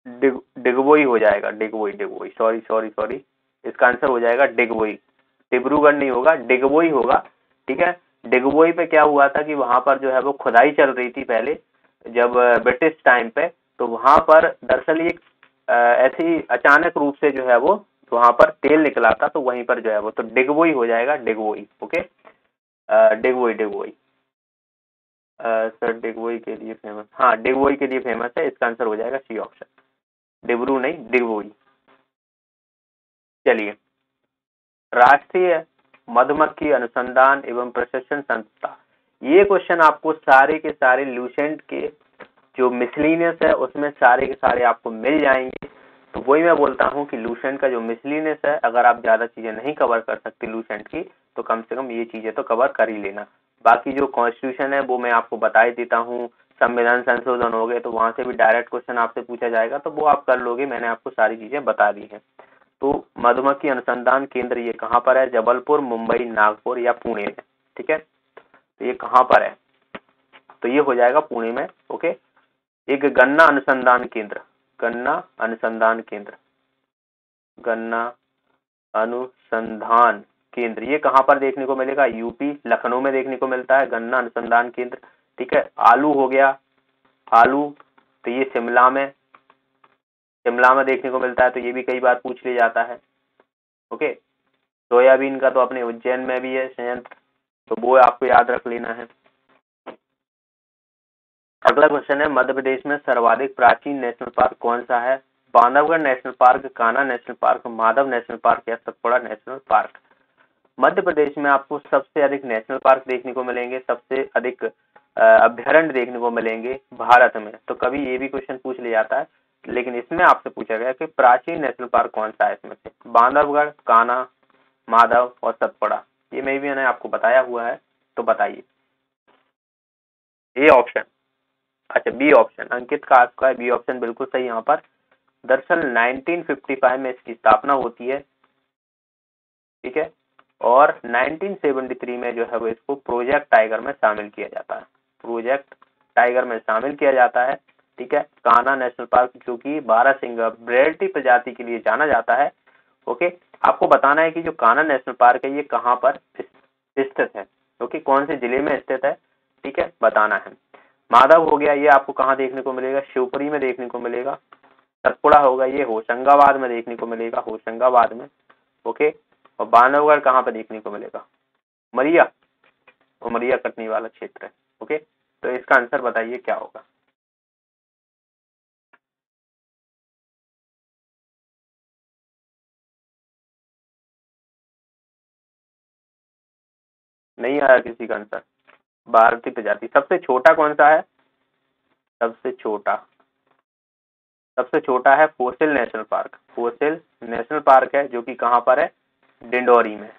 डिगबोई हो जाएगा Digboi Digboi sorry sorry sorry इसका आंसर हो जाएगा डिगबोई डिब्रूगढ़ नहीं होगा, डिगबोई होगा, ठीक है? डिगबोई पे क्या हुआ था कि वहाँ पर जो है वो खुदाई चल रही थी पहले, जब ब्रिटिश टाइम पे तो वहाँ पर दरअसल एक ऐसी अचानक रूप से जो है वो, वहाँ पर तेल निकला था तो वहीं पर जो है वो तो डिगबोई हो जाएगा, डिगबोई, ओके? डिगबोई डिगबोई। सर, डिगबोई के लिए फ़ेमस हाँ डिगबोई के लिए फ़ेमस है, इसका आंसर हो जाएगा सी ऑप्शन डिब्रू नहीं, डिगबोई। चलिए। राष्ट्रीय मधुमक्खी अनुसंधान एवं प्रशिक्षण संस्था। ये क्वेश्चन आपको सारे के सारे लूसेंट के जो मिसलिनियस है, उसमें सारे के सारे आपको मिल जाएँगे। तो वही मैं बोलता हूँ कि लूसेंट का जो मिसलिनियस है, अगर आप ज़्यादा चीज़ें नहीं कवर कर सकते लूसेंट की तो कम से कम ये चीज़ें तो कवर कर ही लेना। बाकी जो कॉन्स्टिट्यूशन है, वो मैं आपको बता ही देता हूँ। संविधान संशोधन हो गए तो वहाँ से भी डायरेक्ट क्वेश्चन आपसे पूछा जाएगा तो वो आप कर लोगे, मैंने आपको सारी चीज़ें बता दी है। तो मधुमक्खी अनुसंधान केंद्र ये कहाँ पर है? जबलपुर, मुंबई, नागपुर या पुणे में, ठीक है? तो ये कहाँ पर है? तो ये हो जाएगा पुणे में, ओके? एक गन्ना अनुसंधान केंद्र, गन्ना अनुसंधान केंद्र, गन्ना अनुसंधान केंद्र। ये कहाँ पर देखने को मिलेगा? यूपी लखनऊ में देखने को मिलता है, गन्ना अनुसंधान केंद्र, ठीक है? आलू हो गया, आलू तो ये शिमला में शिमला में देखने को मिलता है तो ये भी कई बार पूछ लिया जाता है। ओके? सोयाबीन का तो अपने उज्जैन में भी है, संयंत्र। तो वो आपको याद रख लेना है। अगला क्वेश्चन है, मध्य प्रदेश में सर्वाधिक प्राचीन नेशनल पार्क कौन सा है? Bandhavgarh national park Kanha national park Madhav national park या सतपुड़ा नेशनल पार्क मध्य प्रदेश में आपको सबसे अधिक नेशनल पार्क देखने को मिलेंगे, सबसे अधिक अभ्यारण्य देखने को मिलेंगे, भारत में। तो कभी ये भी क्वेश्चन पूछ लिया जाता है। लेकिन इसमें आपसे पूछा गया कि प्राचीन नेशनल पार्क कौन सा है इसमें से? बांधवगढ़ काना माधव और सतपड़ा। ये मैं भी मैंने आपको बताया हुआ है तो बताइए। A option. अच्छा बी ऑप्शन। अंकित का आपका बी ऑप्शन बिल्कुल सही यहाँ पर। दरअसल 1955 में इसकी स्थापना होती है। ठीक है? और 1973 में जो है वो इसको प्रोजेक्ट टाइगर में शामिल किया जाता है। प्रोजेक्ट टाइगर में शामिल किया जाता है। ठीक है? काना नेशनल पार्क, जो कि बारह सिंह ब्रेल्टी प्रजाति के लिए जाना जाता है। ओके? आपको बताना है कि जो काना नेशनल पार्क है, ये कहाँ पर स्थित है? ओके? कौन से ज़िले में स्थित है? ठीक है? बताना है। माधव हो गया, ये आपको कहाँ देखने को मिलेगा? शिवपुरी में देखने को मिलेगा। सतपुड़ा होगा, ये होशंगाबाद में देखने को मिलेगा, होशंगाबाद में। ओके? और बानवगढ़ कहाँ पर देखने को मिलेगा? मरिया और मरिया कटनी वाला क्षेत्र है। ओके? तो इसका आंसर बताइए, क्या होगा? नहीं आया किसी का आंसर। भारतीय प्रजाति। सबसे छोटा कौन सा है? सबसे छोटा। सबसे छोटा है fossil national park fossil national park है जो कि कहाँ पर है? डिंडोरी में।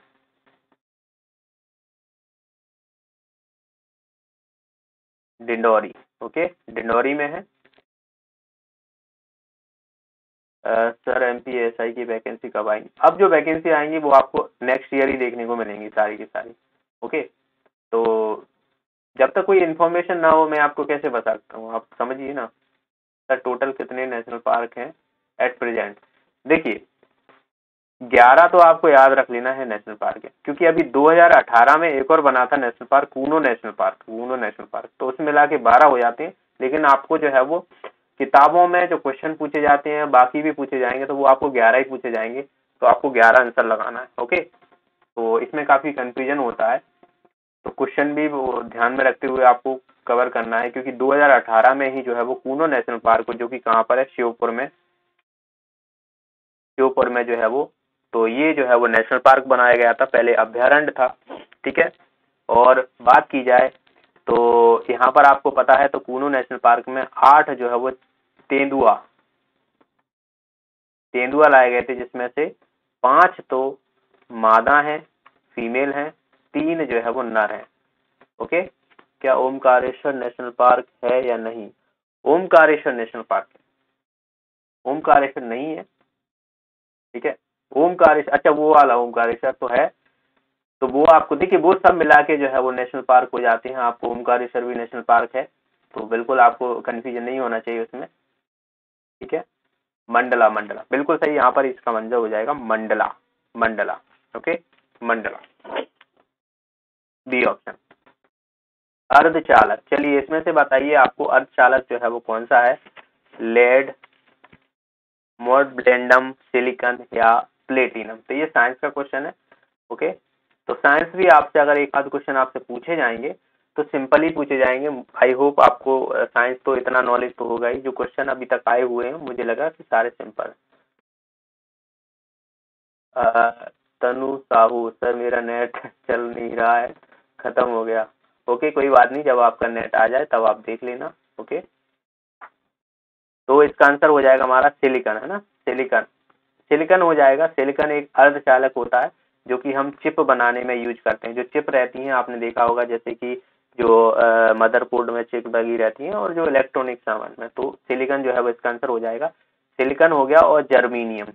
डिंडोरी, ओके? डिंडोरी में है। Sir M P S I की वैकेंसी कब आएँगी? अब जो वैकेंसी आएँगी वो आपको नेक्स्ट ईयर ही देखने को मिलेंगी सारी की सारी। ओके? तो जब तक कोई इन्फॉर्मेशन ना हो, मैं आपको कैसे बता सकता हूँ? आप समझिए ना, सर टोटल कितने नेशनल पार्क हैं एट प्रेजेंट देखिए, ग्यारह तो आपको याद रख लेना है नेशनल पार्क है, क्योंकि अभी 2018 में एक और बना था national park Kuno national park Kuno national park तो उसमें मिला के बारह हो जाते हैं, लेकिन आपको जो है वो किताबों में जो क्वेश्चन पूछे जाते हैं, बाकी भी पूछे जाएँगे तो वो आपको ग्यारह ही पूछे जाएँगे तो आपको ग्यारह आंसर लगाना है, ओके? तो इसमें काफ़ी कंफ्यूजन होता है। तो क्वेश्चन भी वो ध्यान में रखते हुए आपको कवर करना है, क्योंकि 2018 में ही जो है वो कूनो नेशनल पार्क जो कि कहाँ पर है, शिवपुर में शिवपुर में जो है वो तो ये जो है वो नेशनल पार्क बनाया गया था, पहले अभ्यारण्य था, ठीक है? और बात की जाए तो यहाँ पर आपको पता है तो कूनो नेशनल पार्क में आठ जो है वो तेंदुआ तेंदुआ लाए गए थे, जिसमें से पाँच तो मादा हैं फीमेल हैं, तीन जो है वो नर हैं। ओके क्या ओमकारेश्वर नेशनल पार्क है या नहीं? ओमकारेश्वर नेशनल पार्क है। ओमकारेश्वर नहीं है। ठीक है? ओमकारेश्वर अच्छा वो वाला ओमकारेश्वर तो है। तो वो आपको, देखिए, वो सब मिला के जो है वो नेशनल पार्क हो जाते हैं। आपको ओमकारेश्वर भी नेशनल पार्क है। तो बिल्कुल आपको कंफ्यूजन नहीं होना चाहिए उसमें। ठीक है? मंडला मंडला। बिल्कुल सही, यहाँ पर इसका मंजर हो जाएगा Mandla Mandla. Okay Mandla. B option अर्धचालक। चलिए इसमें से बताइए आपको अर्धचालक जो है वो कौन सा है? लेड मोडब्लेंडम सिलिकन या प्लेटिनम तो ये साइंस का क्वेश्चन है ओके तो साइंस भी आपसे अगर एक आध क्वेश्चन आपसे पूछे जाएँगे तो सिंपल पूछे जाएँगे। आई होप आपको साइंस तो इतना नॉलेज तो होगा ही। जो क्वेश्चन अभी तक आए हुए हैं, मुझे लगा कि सारे सिंपल तनु, साहू, सर, मेरा नेट चल नहीं रहा है, खत्म हो गया। ओके कोई बात नहीं, जब आपका नेट आ जाए, तब आप देख लेना ओके तो इसका आंसर हो जाएगा हमारा सिलिकन है ना? सिलिकन सिलिकन हो जाएगा। सिलिकन एक अर्धचालक होता है, जो कि हम चिप बनाने में यूज़ करते हैं। जो चिप रहती हैं, आपने देखा होगा, जैसे कि जो मदरबोर्ड में चिप लगी रहती है और जो इलेक्ट्रॉनिक सामान में। तो सिलिकन जो है, वो इसका आंसर हो जाएगा। सिलिकन हो गया और जर्मीनियम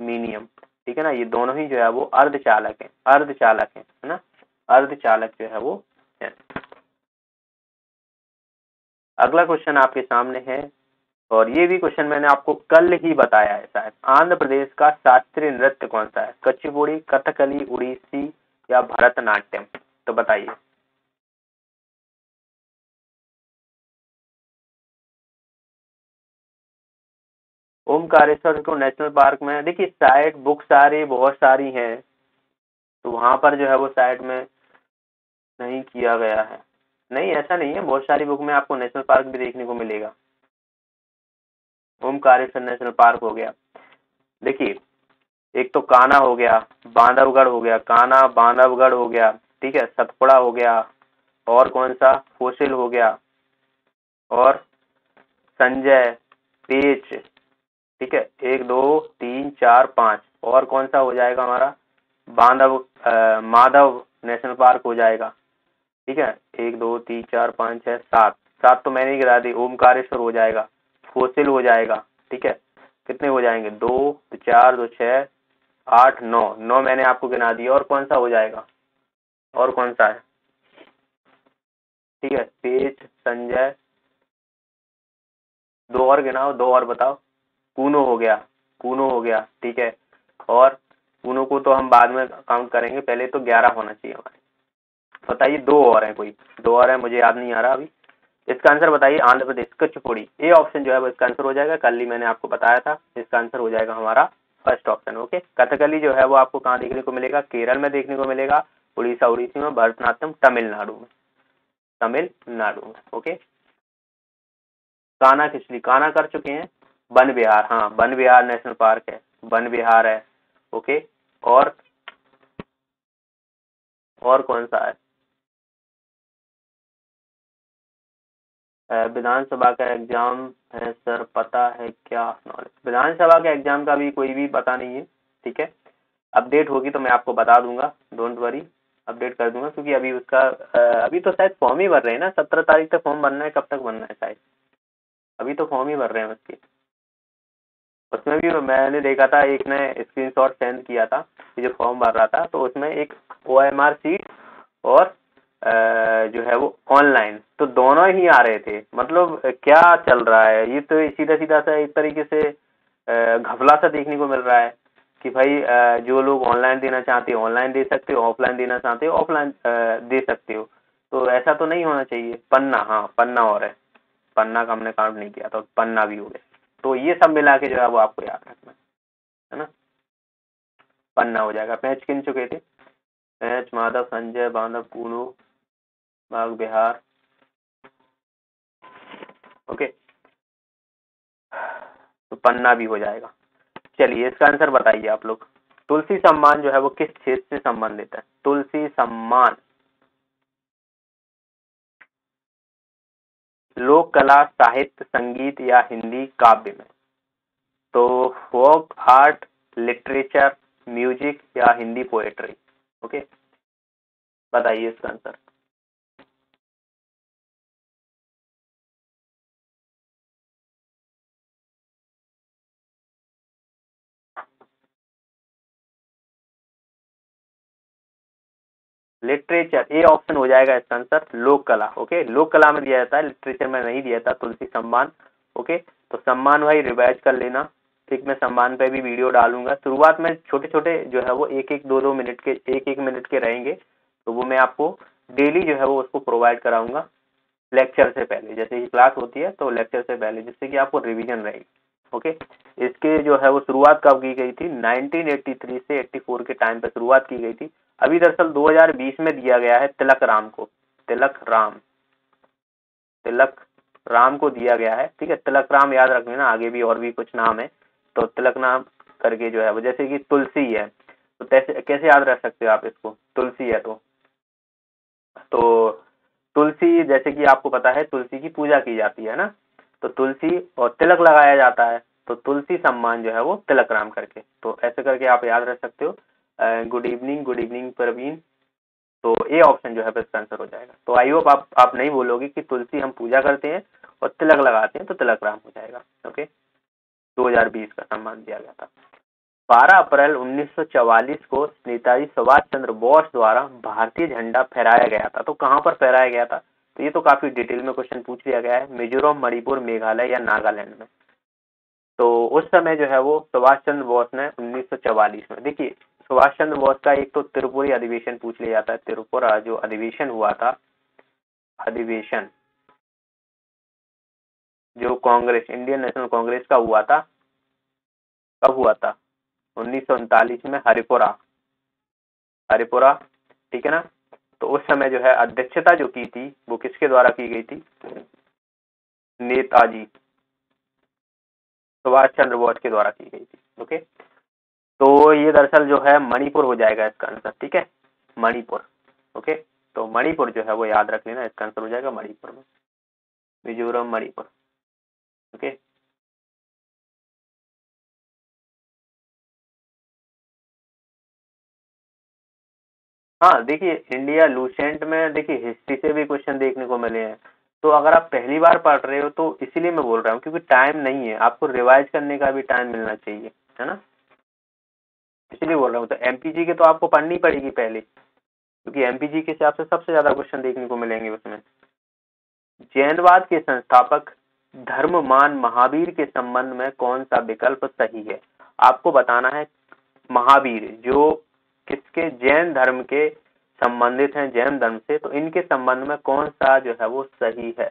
जर्मीनियम ठीक है ना? ये दोनों ही जो है वो अर्धचालक है अर्धचालक है है ना? अर्धचालक जो है वो है। अगला क्वेश्चन आपके सामने है, और ये भी क्वेश्चन मैंने आपको कल ही बताया है शायद। आंध्र प्रदेश का शास्त्रीय नृत्य कौन सा है? कच्चीपुड़ी, कथकली, उड़ीसी या भरतनाट्यम? तो बताइए। ओमकारेश्वर को नेशनल पार्क में। देखिए साइट बुक सारी, बहुत सारी हैं। तो वहाँ पर जो है वो साइट में नहीं किया गया है। नहीं, ऐसा नहीं है। बहुत सारी बुक में आपको नेशनल पार्क भी देखने को मिलेगा। ओमकारेश्वर नेशनल पार्क हो गया। देखिए, एक तो काना हो गया, बांधवगढ़ हो गया काना बांधवगढ़ हो गया, ठीक है, सतपुड़ा हो गया, और कौन सा? फोसिल हो गया, और संजय पेच ठीक है? एक, दो, तीन, चार, पाँच। और कौन सा हो जाएगा हमारा? बांधव माधव नेशनल पार्क हो जाएगा। ठीक है? एक, दो, तीन, चार, पाँच छः सात। सात तो मैंने ही गिरा दी। ओमकारेश्वर हो जाएगा। फोसिल हो जाएगा। ठीक है? कितने हो जाएँगे? दो तो चार, दो छः आठ, नौ। नौ मैंने आपको गिना दिया। और कौन सा हो जाएगा? और कौन सा है? ठीक है? पेज संजय। दो और गिनाओ। दो और बताओ। कूनो हो गया, कूनो हो गया, ठीक है? और कूनो को तो हम बाद में काउंट करेंगे, पहले तो ग्यारह होना चाहिए हमारे। बताइए, दो और हैं कोई? दो और है, मुझे याद नहीं आ रहा अभी। इसका आंसर बताइए, आंध्र प्रदेश कच्चपुड़ी ए ऑप्शन जो है, वो इसका आंसर हो जाएगा। कल ही मैंने आपको बताया था, इसका आंसर हो जाएगा हमारा फ़र्स्ट ऑप्शन ओके कथकली जो है, वो आपको कहाँ देखने को मिलेगा? केरल में देखने को मिलेगा, उड़ीसा, उड़ीसी में, भरतनाट्यम, तमिलनाडु में। तमिलनाडु में ओके काना खिचड़ी काना कर चुके हैं। वन विहार हाँ वन विहार नेशनल पार्क है वन विहार है, ओके, और और कौन सा है? विधानसभा का एग्ज़ाम है, सर, पता है क्या? नॉलेज, विधानसभा के एग्ज़ाम का भी कोई भी पता नहीं है, ठीक है? अपडेट होगी तो मैं आपको बता दूँगा डोंट वरी अपडेट कर दूँगा, क्योंकि अभी उसका अभी तो शायद फॉर्म ही भर रहे हैं ना, सत्रह तारीख तक फॉर्म भरना है, कब तक भरना है शायद? अभी तो फॉर्म ही भर रहे हैं उसके। उसमें भी मैंने देखा था, एक ने स्क्रीनशॉट सेंड किया था जो फॉर्म भर रहा था तो उसमें एक ओ एम आर सीट और जो है वो ऑनलाइन तो दोनों ही आ रहे थे। मतलब क्या चल रहा है? ये तो सीधा सीधा सा एक तरीके से घपला सा देखने को मिल रहा है कि भाई जो लोग ऑनलाइन देना चाहते हो ऑनलाइन दे सकते हो ऑफलाइन देना चाहते हो ऑफलाइन दे सकते हो। तो ऐसा तो नहीं होना चाहिए। पन्ना हाँ पन्ना और है। पन्ना का हमने काउंट नहीं किया तो पन्ना भी हो गया। तो ये सब मिला के जो है वो आपको याद रखना है ना? पन्ना हो जाएगा। पैच किन चुके थे? पैच, माधव, संजय, बांधव, कूनू, बाग बिहार। ओके। तो पन्ना भी हो जाएगा। चलिए, इसका आंसर बताइए आप लोग। तुलसी सम्मान जो है वो किस क्षेत्र से संबंधित है? तुलसी सम्मान। लोक कला साहित्य, संगीत या हिंदी काव्य में। तो फोक, आर्ट, लिटरेचर, म्यूज़िक या हिंदी पोएट्री, ओके? बताइए इसका आंसर। लिटरेचर ए ऑप्शन हो जाएगा इसका आंसर लोक कला ओके लोक कला में दिया जाता है लिटरेचर में नहीं दिया था तुलसी सम्मान ओके तो सम्मान भाई रिवाइज कर लेना, ठीक? मैं सम्मान पे भी वीडियो डालूँगा। शुरुआत में छोटे छोटे जो है वो एक एक दो दो मिनट के एक एक मिनट के रहेंगे तो वो मैं आपको डेली जो है वो उसको प्रोवाइड कराऊँगा लेक्चर से पहले। जैसे ही क्लास होती है तो लेक्चर से पहले, जिससे कि आपको रिविजन रहेगी ओके इसके जो है वो शुरुआत कब की गई थी? 1983 से 84 के टाइम पे शुरुआत की गई थी। अभी दरअसल 2020 में दिया गया है तिलक राम को। तिलक राम। तिलक राम को दिया गया है, ठीक है? तिलक राम याद रख लेना आगे भी और भी कुछ नाम है। तो तिलक नाम करके जो है वो, जैसे कि तुलसी है। तो कैसे कैसे याद रख सकते हो आप इसको? तुलसी है तो। तो तुलसी, जैसे कि आपको पता है, तुलसी की पूजा की जाती है ना? तो तुलसी और तिलक लगाया जाता है। तो तुलसी सम्मान जो है वो तिलक राम करके। तो ऐसे करके आप याद रख सकते हो। Good evening good evening Praveen तो ए ऑप्शन जो है इसका आंसर हो जाएगा। तो आई होप आप आप नहीं बोलोगे कि तुलसी हम पूजा करते हैं और तिलक लगाते हैं तो तिलक राम हो जाएगा ओके 2020 का सम्मान दिया गया था। 12 अप्रैल 1944 को नेताजी सुभाष चंद्र बोस द्वारा भारतीय झंडा फहराया गया था। तो कहाँ पर फहराया गया था? तो ये तो काफ़ी डिटेल में क्वेश्चन पूछ लिया गया है, मिजोरम, मणिपुर, मेघालय या नागालैंड में। तो उस समय जो है वो सुभाष चंद्र बोस ने 1944 में, देखिए सुभाष चंद्र बोस का एक तो त्रिपुरी अधिवेशन पूछ लिया जाता है। त्रिपुरा जो अधिवेशन हुआ था, अधिवेशन जो कांग्रेस, इंडियन नेशनल कांग्रेस का हुआ था, कब हुआ था? उन्नीस सौ उनतालीस में हरिपुरा। हरिपुरा, ठीक है ना? तो उस समय जो है अध्यक्षता जो की थी, वो किसके द्वारा की गई थी? नेताजी सुभाष चंद्र बोस के द्वारा की गई थी, ओके? तो ये दरअसल जो है मणिपुर हो जाएगा इसका आंसर ठीक है? मणिपुर ओके तो मणिपुर जो है वो याद रख लेना, इसका आंसर हो जाएगा मणिपुर में। मिजोरम मणिपुर ओके हाँ देखिए इंडिया लूसेंट में, देखिए हिस्ट्री से भी क्वेश्चन देखने को मिले हैं। तो अगर आप पहली बार पढ़ रहे हो तो इसीलिए मैं बोल रहा हूँ, क्योंकि टाइम नहीं है। आपको रिवाइज करने का भी टाइम मिलना चाहिए, है ना? इसलिए बोल रहा हूँ तो एमपीजी के तो आपको पढ़नी पड़ेगी पहले, क्योंकि एमपीजी के हिसाब से सबसे ज़्यादा क्वेश्चन देखने को मिलेंगे उसमें। जैनवाद के संस्थापक धर्ममान महावीर के संबंध में कौन सा विकल्प सही है? आपको बताना है महावीर, जो किसके? जैन धर्म के संबंधित हैं, जैन धर्म से तो इनके संबंध में कौन सा जो है वो सही है?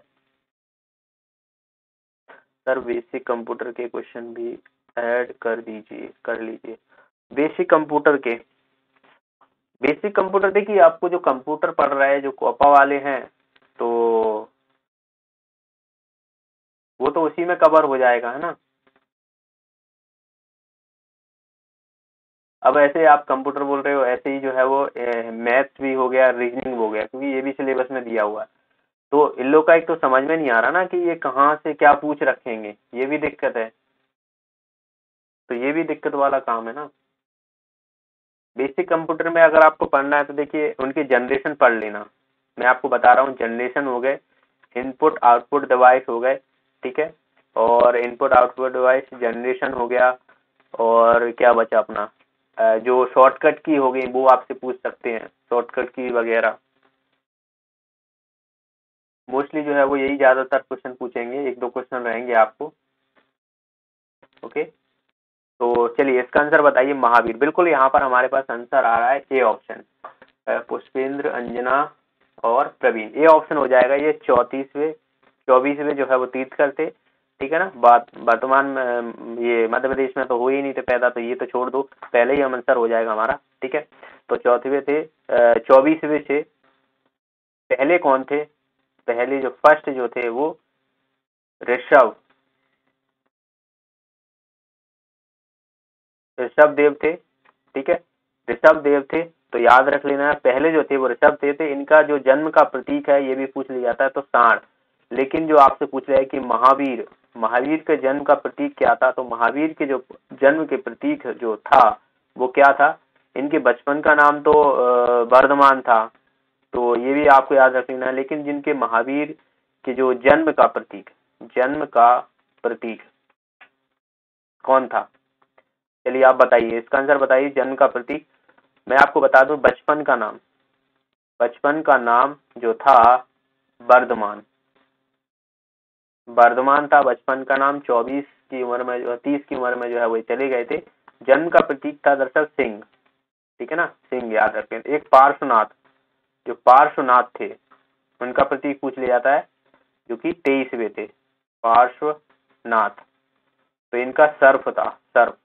सर बेसिक कंप्यूटर के क्वेश्चन भी ऐड कर दीजिए, कर लीजिए। बेसिक कंप्यूटर के। बेसिक कंप्यूटर देखिए, आपको जो कंप्यूटर पढ़ रहा है, जो कोपा वाले हैं तो वो तो उसी में कवर हो जाएगा, है ना? अब ऐसे आप कंप्यूटर बोल रहे हो, ऐसे ही जो है वो मैथ्स भी हो गया रीजनिंग हो गया, क्योंकि ये भी सिलेबस में दिया हुआ है। तो इन लोग का एक तो समझ में नहीं आ रहा ना कि ये कहाँ से क्या पूछ रखेंगे, ये भी दिक्कत है। तो ये भी दिक्कत वाला काम है ना। बेसिक कंप्यूटर में अगर आपको पढ़ना है तो देखिए, उनकी जनरेशन पढ़ लेना। मैं आपको बता रहा हूँ जनरेशन हो गए इनपुट आउटपुट डिवाइस हो गए, ठीक है? और इनपुट आउटपुट डिवाइस जनरेशन हो गया, और क्या बचा अपना? जो शॉर्टकट की हो गई, वो आपसे पूछ सकते हैं शॉर्टकट की वगैरह। मोस्टली जो है वो यही ज़्यादातर क्वेश्चन पूछेंगे, एक दो क्वेश्चन रहेंगे आपको। ओके तो चलिए, इसका आंसर बताइए महावीर। बिल्कुल यहाँ पर हमारे पास आंसर आ रहा है ए ऑप्शन पुष्पेंद्र, अंजना और प्रवीण। ए ऑप्शन हो जाएगा ये चौतीसवें, चौबीसवें जो है वो तीर्थ करते ठीक है ना? बात, वर्तमान में ये मध्य प्रदेश में तो हो ही नहीं थे पैदा तो ये तो छोड़ दो, पहले ही हम आंसर हो जाएगा हमारा, ठीक है? तो चौथीवे थे चौबीसवें से पहले कौन थे? पहले जो फ़र्स्ट जो थे वो ऋषभ ऋषभ देव थे ठीक है? ऋषभ देव थे तो याद रख लेना है पहले जो थे वो ऋषभ थे, थे इनका जो जन्म का प्रतीक है ये भी पूछ लिया जाता है तो सांड लेकिन जो आपसे पूछ रहा है कि महावीर महावीर के जन्म का प्रतीक क्या था तो महावीर के जो जन्म के प्रतीक जो था वो क्या था? इनके बचपन का नाम तो वर्धमान था तो ये भी आपको याद रख लेना। है लेकिन जिनके महावीर के जो जन्म का प्रतीक जन्म का प्रतीक कौन था? चलिए आप बताइए, इसका आंसर बताइए जन्म का प्रतीक। मैं आपको बता दूँ, बचपन का नाम। बचपन का नाम जो था, वर्धमान। वर्धमान था, बचपन का नाम। चौबीस की उम्र में जो तीस की उम्र में जो है, वो चले गए थे। जन्म का प्रतीक था दरअसल सिंह। ठीक है ना? सिंह याद रखें। एक पार्श्वनाथ। जो पार्श्वनाथ थे, उनका प्रतीक पूछ लिया जाता है, जो कि तेईसवे थे। पार्श्वनाथ। तो इनका सर्फ था सर्फ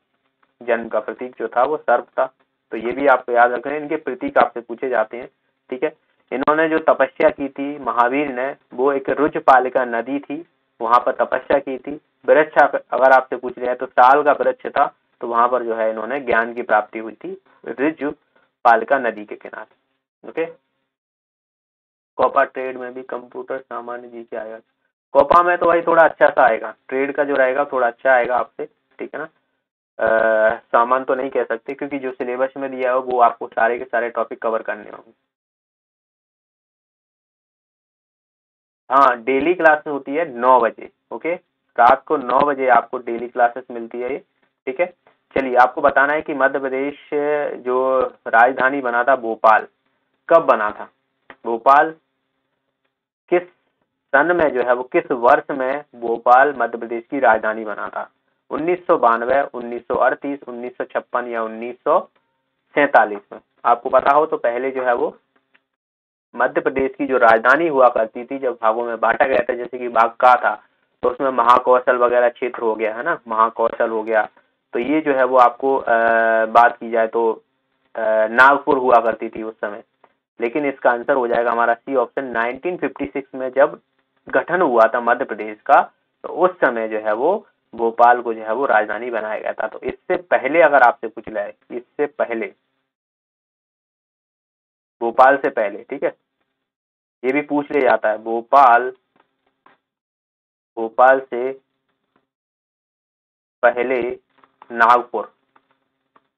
जन्म का प्रतीक जो था वो सर्प था। तो ये भी आपको याद रखना, इनके प्रतीक आपसे पूछे जाते हैं, ठीक है? इन्होंने जो तपस्या की थी, महावीर ने, वो एक रुज पालिका नदी थी, वहाँ पर तपस्या की थी। वृक्ष अगर आपसे पूछ लिया तो साल का वृक्ष था तो वहाँ पर जो है इन्होंने ज्ञान की प्राप्ति हुई थी रिजु पालिका नदी के किनारे, ओके? कॉपा ट्रेड में भी कंप्यूटर सामान्य जी के आएगा कोपा में तो भाई थोड़ा अच्छा सा आएगा, ट्रेड का जो रहेगा, थोड़ा अच्छा आएगा आपसे, ठीक है ना? सामान तो नहीं कह सकते, क्योंकि जो सिलेबस में दिया हो, वो आपको सारे के सारे टॉपिक कवर करने होंगे। हाँ डेली क्लास होती है नौ बजे ओके रात को नौ बजे आपको डेली क्लासेस मिलती है ये, ठीक है? चलिए, आपको बताना है कि मध्य प्रदेश जो राजधानी बना था, भोपाल, कब बना था? भोपाल किस सन में जो है, वो किस वर्ष में भोपाल मध्य प्रदेश की राजधानी बना था? उन्नीस सौ बानवे उन्नीस सौ अड़तीस उन्नीस सौ छप्पन या उन्नीस सौ सैतालीस में। आपको पता हो तो पहले जो है वो मध्य प्रदेश की जो राजधानी हुआ करती थी जब भागों में बांटा गया था जैसे कि भाग का था तो उसमें महाकौशल वगैरह क्षेत्र हो गया है ना? महाकौशल हो गया। तो ये जो है वो आपको आ, बात की जाए तो नागपुर हुआ करती थी उस समय। लेकिन इसका आंसर हो जाएगा हमारा सी ऑप्शन। 1956 में जब गठन हुआ था मध्य प्रदेश का तो उस समय जो है वो भोपाल को जो है वो राजधानी बनाया गया था। तो इससे पहले अगर आपसे पूछ है इससे पहले, भोपाल से पहले, ठीक है? ये भी पूछ लिया जाता है, भोपाल भोपाल से पहले नागपुर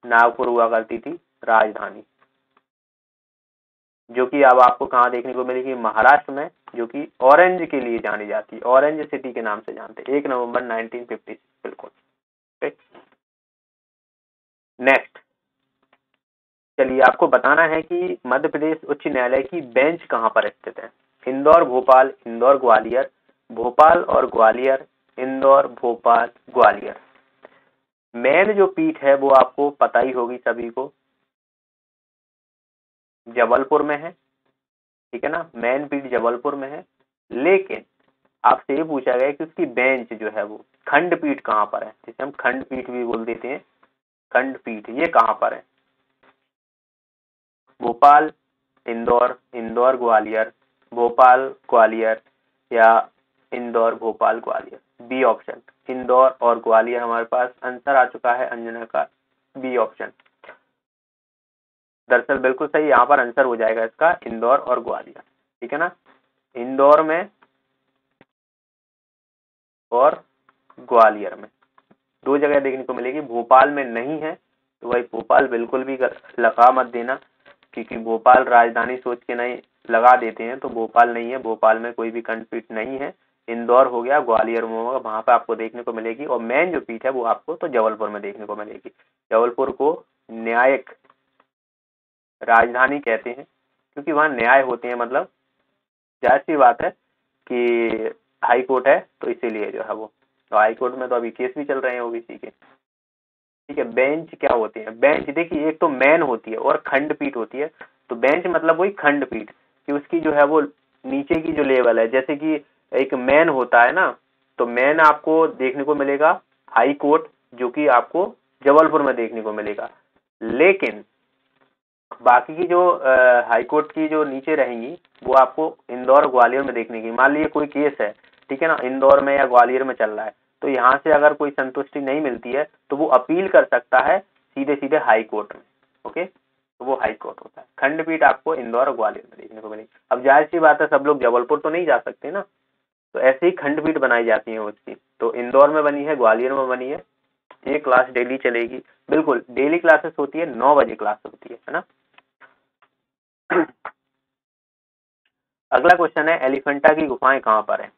नागपुर हुआ करती थी राजधानी। जो कि अब आपको कहाँ देखने को मिलेगी? महाराष्ट्र में, जो कि ऑरेंज के लिए जानी जाती है। ऑरेंज सिटी के नाम से जानते एक नवंबर 1950 बिल्कुल। नेक्स्ट चलिए, आपको बताना है कि मध्य प्रदेश उच्च न्यायालय की बेंच कहाँ पर स्थित है? इंदौर, भोपाल, इंदौर, ग्वालियर। भोपाल और ग्वालियर, इंदौर, भोपाल, ग्वालियर। मेन जो पीठ है, वो आपको पता ही होगी सभी को। जबलपुर में है, ठीक है ना? मेन पीठ जबलपुर में है। लेकिन आपसे ये पूछा गया कि उसकी बेंच जो है वो खंडपीठ कहाँ पर है? जिसे हम खंडपीठ भी बोल देते हैं। खंडपीठ ये कहाँ पर है? भोपाल, इंदौर इंदौर ग्वालियर, भोपाल ग्वालियर या इंदौर, भोपाल ग्वालियर? बी ऑप्शन इंदौर और ग्वालियर हमारे पास आंसर आ चुका है अंजना का बी ऑप्शन दरअसल बिल्कुल सही, यहाँ पर आंसर हो जाएगा इसका इंदौर और ग्वालियर, ठीक है ना? इंदौर में और ग्वालियर में। दो जगह देखने को मिलेगी, भोपाल में नहीं है तो भाई भोपाल बिल्कुल भी लगा मत देना, क्योंकि भोपाल राजधानी सोच के नहीं, लगा देते हैं तो भोपाल नहीं है, भोपाल में कोई भी खंडपीठ नहीं है। इंदौर हो गया, ग्वालियर में होगा, वहाँ पर आपको देखने को मिलेगी, और मेन जो पीठ है वो आपको तो जबलपुर में देखने को मिलेगी। जबलपुर को न्यायिक राजधानी कहते हैं, क्योंकि वहाँ न्याय होते हैं मतलब ज़ाहिर सी बात है कि हाई कोर्ट है तो इसीलिए जो है वो। तो हाई कोर्ट में तो अभी केस भी चल रहे हैं ओबीसी के। ठीक है, बेंच क्या होते हैं? बेंच, देखिए, एक तो मैन होती है और खंडपीठ होती है। तो बेंच मतलब वही खंडपीठ, कि उसकी जो है वो नीचे की जो लेवल है, जैसे कि एक मैन होता है ना तो मैन आपको देखने को मिलेगा हाई कोर्ट, जो कि आपको जबलपुर में देखने को मिलेगा। लेकिन बाकी की जो हाई कोर्ट की जो नीचे रहेंगी, वो आपको इंदौर ग्वालियर में देखने की मान लीजिए कोई केस है, ठीक है ना, इंदौर में या ग्वालियर में चल रहा है तो यहाँ से अगर कोई संतुष्टि नहीं मिलती है तो वो अपील कर सकता है सीधे सीधे हाई कोर्ट में ओके तो वो हाई कोर्ट होता है। खंडपीठ आपको इंदौर और ग्वालियर में देखने को मिलेगी। अब ज़ाहिर सी बात है, सब लोग जबलपुर तो नहीं जा सकते ना तो ऐसे ही खंडपीठ बनाई जाती है उसकी। तो इंदौर में बनी है, ग्वालियर में बनी है, ये क्लास डेली चलेगी। बिल्कुल डेली क्लासेस होती है, नौ बजे क्लास होती है ना? अगला क्वेश्चन है, एलिफेंटा की गुफाएँ कहाँ पर है?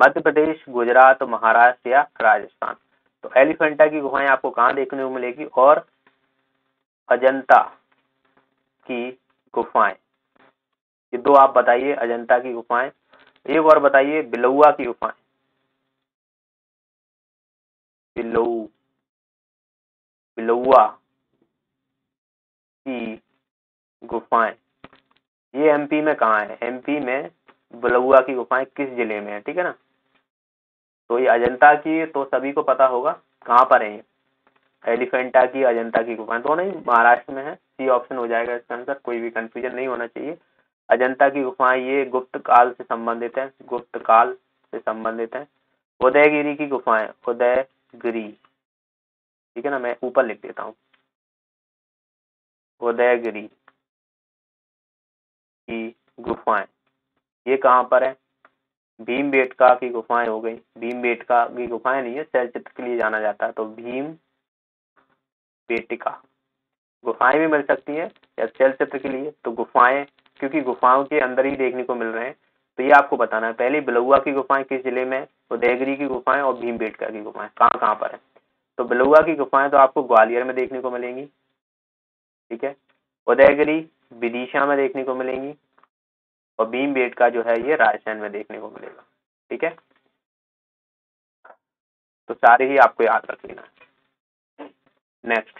मध्य प्रदेश, गुजरात, महाराष्ट्र या राजस्थान? तो एलिफेंटा की गुफाएँ आपको कहाँ देखने को मिलेगी? और अजंता की गुफाएँ? ये दो आप बताइए, अजंता की गुफाएँ। एक और बताइए, बिलौआ की गुफाएँ। बिलऊ बिलौआ की गुफाएँ। ये एमपी में कहाँ है? एमपी में बलुआ की गुफाएँ किस ज़िले में है, ठीक है ना? तो ये अजंता की तो सभी को पता होगा कहाँ पर है ये। एलिफेंटा की, अजंता की गुफाएँ। दोनों ही महाराष्ट्र में है। सी ऑप्शन हो जाएगा इसका आंसर कोई भी कंफ्यूजन नहीं होना चाहिए। अजंता की गुफाएँ ये गुप्त काल से संबंधित है। गुप्त काल से संबंधित है। उदयगिरी की गुफाएँ, उदयगिरी। ठीक है ना? मैं ऊपर लिख देता हूँ। उदयगिरी। की गुफाएँ। ये कहाँ पर है? भीम बेटका की गुफाएँ हो गई। भीम बेटका की गुफाएँ नहीं है चलचित्र के लिए जाना जाता है तो भीम बेटिका गुफाएँ भी मिल सकती हैं, या चलचित्र के लिए तो गुफाएँ, क्योंकि गुफाओं के अंदर ही देखने को मिल रहे हैं। तो ये आपको बताना है, पहले बिलुआ की गुफाएँ किस ज़िले में उदयगिरी की गुफाएँ और भीम बेटका की गुफाएँ, कहाँ कहाँ पर है? तो बिलुआ की गुफाएँ तो आपको ग्वालियर में देखने को मिलेंगी, ठीक है? उदयगिरी विदिशा में देखने को मिलेंगी और भीम बेट का जो है ये राजस्थान में देखने को मिलेगा। ठीक है? तो सारे ही आपको याद रख लेना। नेक्स्ट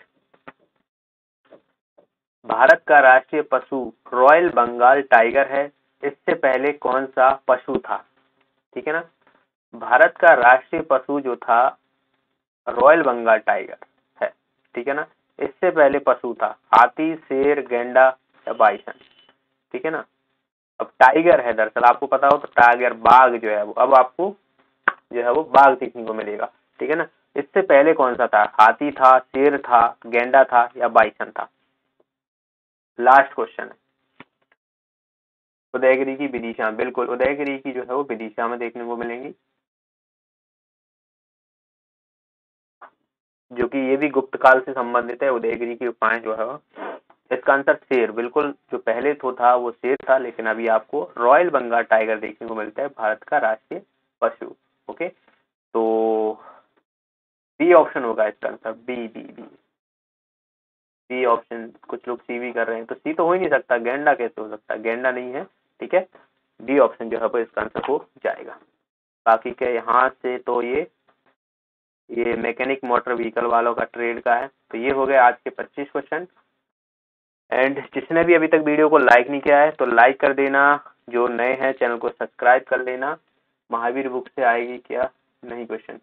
भारत का राष्ट्रीय पशु रॉयल बंगाल टाइगर है। इससे पहले कौन सा पशु था? ठीक है ना? भारत का राष्ट्रीय पशु जो था रॉयल बंगाल टाइगर है। ठीक है ना? इससे पहले पशु था। हाथी, शेर, गेंडा या बाइसन ठीक है ना? अब टाइगर है दरअसल, आपको पता हो तो टाइगर बाघ जो है वो, अब आपको जो है वो बाघ देखने को मिलेगा। ठीक है ना? इससे पहले कौन सा था? हाथी था, शेर था, गेंडा था या बाइसन था? लास्ट क्वेश्चन है। उदयगिरी की विदिशा, बिल्कुल। उदयगिरी की जो है वो विदिशा में देखने को मिलेंगी। जो कि ये भी गुप्त काल से संबंधित है, उदयगिरी की उपाय जो है वो। इसका आंसर शेर, बिल्कुल, जो पहले तो था, वो शेर था, लेकिन अभी आपको रॉयल बंगाल टाइगर देखने को मिलता है, भारत का राष्ट्रीय पशु, ओके? तो बी ऑप्शन होगा इसका answer B B B B option कुछ लोग सी भी कर रहे हैं तो सी तो हो ही नहीं सकता, गेंडा कैसे हो सकता गेंडा नहीं है, ठीक है? डी ऑप्शन जो है वो इसका आंसर हो जाएगा। बाकी के यहाँ से तो ये ये मैकेनिक मोटर व्हीकल वालों का ट्रेड का है तो ये हो गए आज के 25 क्वेश्चन एंड जिसने भी अभी तक वीडियो को लाइक नहीं किया है तो लाइक कर देना। जो नए हैं चैनल को सब्सक्राइब कर लेना। महावीर बुक से आएगी क्या? नहीं क्वेश्चन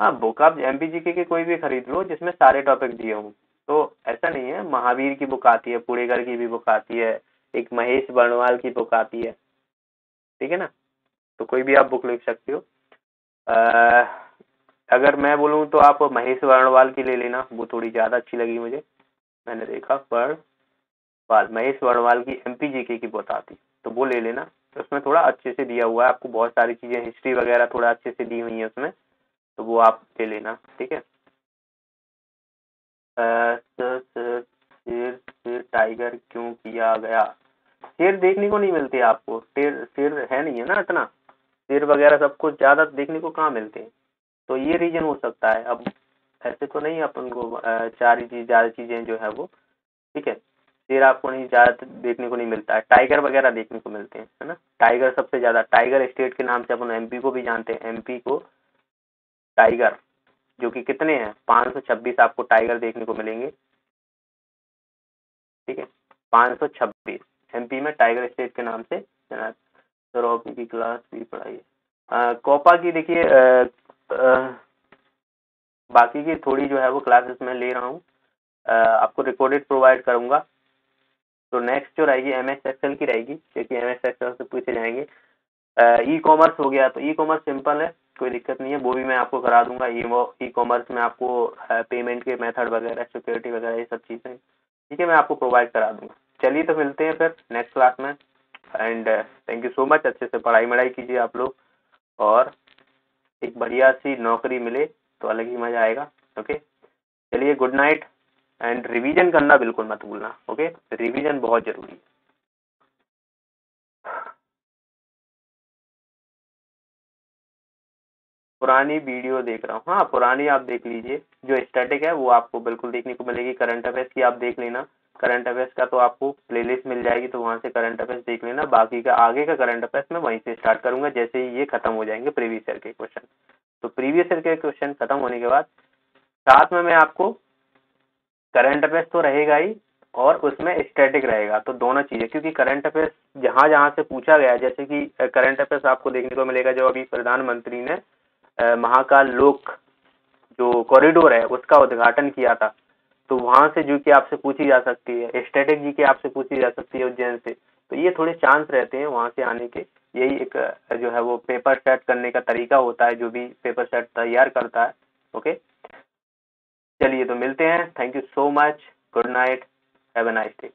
हाँ बुक आप एम पी के कोई भी खरीद लो जिसमें सारे टॉपिक दिए हों। तो ऐसा नहीं है महावीर की बुक आती है पुड़ेगर की भी बुक आती है एक महेश बर्णवाल की बुक आती है। ठीक है ना? तो कोई भी आप बुक लिख सकते हो। आ, अगर मैं बोलूँ तो आप महेश वर्णवाल की ले लेना। वो थोड़ी ज़्यादा अच्छी लगी मुझे। मैंने देखा वर्णवाल महेश वर्णवाल की एम की बुक आती तो वो ले लेना। तो उसमें थोड़ा अच्छे से दिया हुआ है। आपको बहुत सारी चीज़ें हिस्ट्री वगैरह थोड़ा अच्छे से दी हुई है उसमें। तो वो आप ले लेना, ठीक है? टाइगर क्यों किया गया? शेर देखने को नहीं मिलते आपको। शेर शेर है नहीं है ना इतना। शेर वगैरह सब कुछ ज़्यादा देखने को कहाँ मिलते हैं? तो ये रीजन हो सकता है। अब ऐसे तो नहीं अपन को चार चीज़ ज़्यादा चीज़ें जो है वो, ठीक है? शेर आपको नहीं ज़्यादा देखने को नहीं मिलता है। टाइगर वगैरह देखने को मिलते हैं, है ना? टाइगर सबसे ज़्यादा टाइगर स्टेट के नाम से अपन एमपी को भी जानते हैं। एमपी को टाइगर जो कि कितने हैं? पाँच सौ छब्बीस आपको टाइगर देखने को मिलेंगे। ठीक है? पाँच सौ छब्बीस एमपी में टाइगर स्टेट के नाम से। सर की क्लास भी पढ़ाई कोपा की देखिए बाकी की थोड़ी जो है वो क्लासेस मैं ले रहा हूँ। आपको रिकॉर्डेड प्रोवाइड करूँगा। तो नेक्स्ट जो रहेगी एम एस एक्सएल की रहेगी, क्योंकि एम एस एक्सएल से पूछे जाएँगे। ई कॉमर्स हो गया तो ई कॉमर्स सिंपल है, कोई दिक्कत नहीं है, वो भी मैं आपको करा दूँगा ई कॉमर्स में आपको पेमेंट के मेथड वगैरह सिक्योरिटी वगैरह, ये सब चीज़ें, ठीक है, मैं आपको प्रोवाइड करा दूँगा। चलिए तो मिलते हैं फिर नेक्स्ट क्लास में and thank you so much अच्छे से पढ़ाई मढ़ाई कीजिए आप लोग, और एक बढ़िया सी नौकरी मिले तो अलग ही मज़ा आएगा ओके चलिए गुड नाइट एंड रिवीजन करना बिल्कुल मत भूलना ओके रिवीजन बहुत ज़रूरी है। पुरानी वीडियो देख रहा हूँ। हाँ पुरानी आप देख लीजिए। जो स्टैटिक है, वो आपको बिल्कुल देखने को मिलेगी। करंट अफेयर्स की आप देख लेना। करंट अफेयर्स का तो आपको प्लेलिस्ट मिल जाएगी तो वहाँ से करंट अफेयर्स देख लेना। बाकी का, आगे का करंट अफेयर्स मैं वहीं से स्टार्ट करूँगा, जैसे ही ये खत्म हो जाएँगे प्रीवियस ईयर के क्वेश्चन तो प्रीवियस ईयर के क्वेश्चन खत्म होने के बाद, साथ में मैं आपको करंट अफेयर्स तो रहेगा ही और उसमें स्टैटिक रहेगा। तो दोनों चीज़ें, क्योंकि करंट अफेयर्स जहाँ जहाँ से पूछा गया जैसे कि करंट अफेयर्स आपको देखने को मिलेगा, जो अभी प्रधानमंत्री ने महाकाल लोक जो कॉरिडोर है, उसका उद्घाटन किया था। तो वहाँ से जो कि आपसे पूछी जा सकती है स्टैटिक जी की आपसे पूछी जा सकती है उज्जैन से। तो ये थोड़े चांस रहते हैं वहाँ से आने के। यही एक जो है वो पेपर सेट करने का तरीका होता है, जो भी पेपर सेट तैयार करता है ओके चलिए तो मिलते हैं। Thank you so much good night have a nice day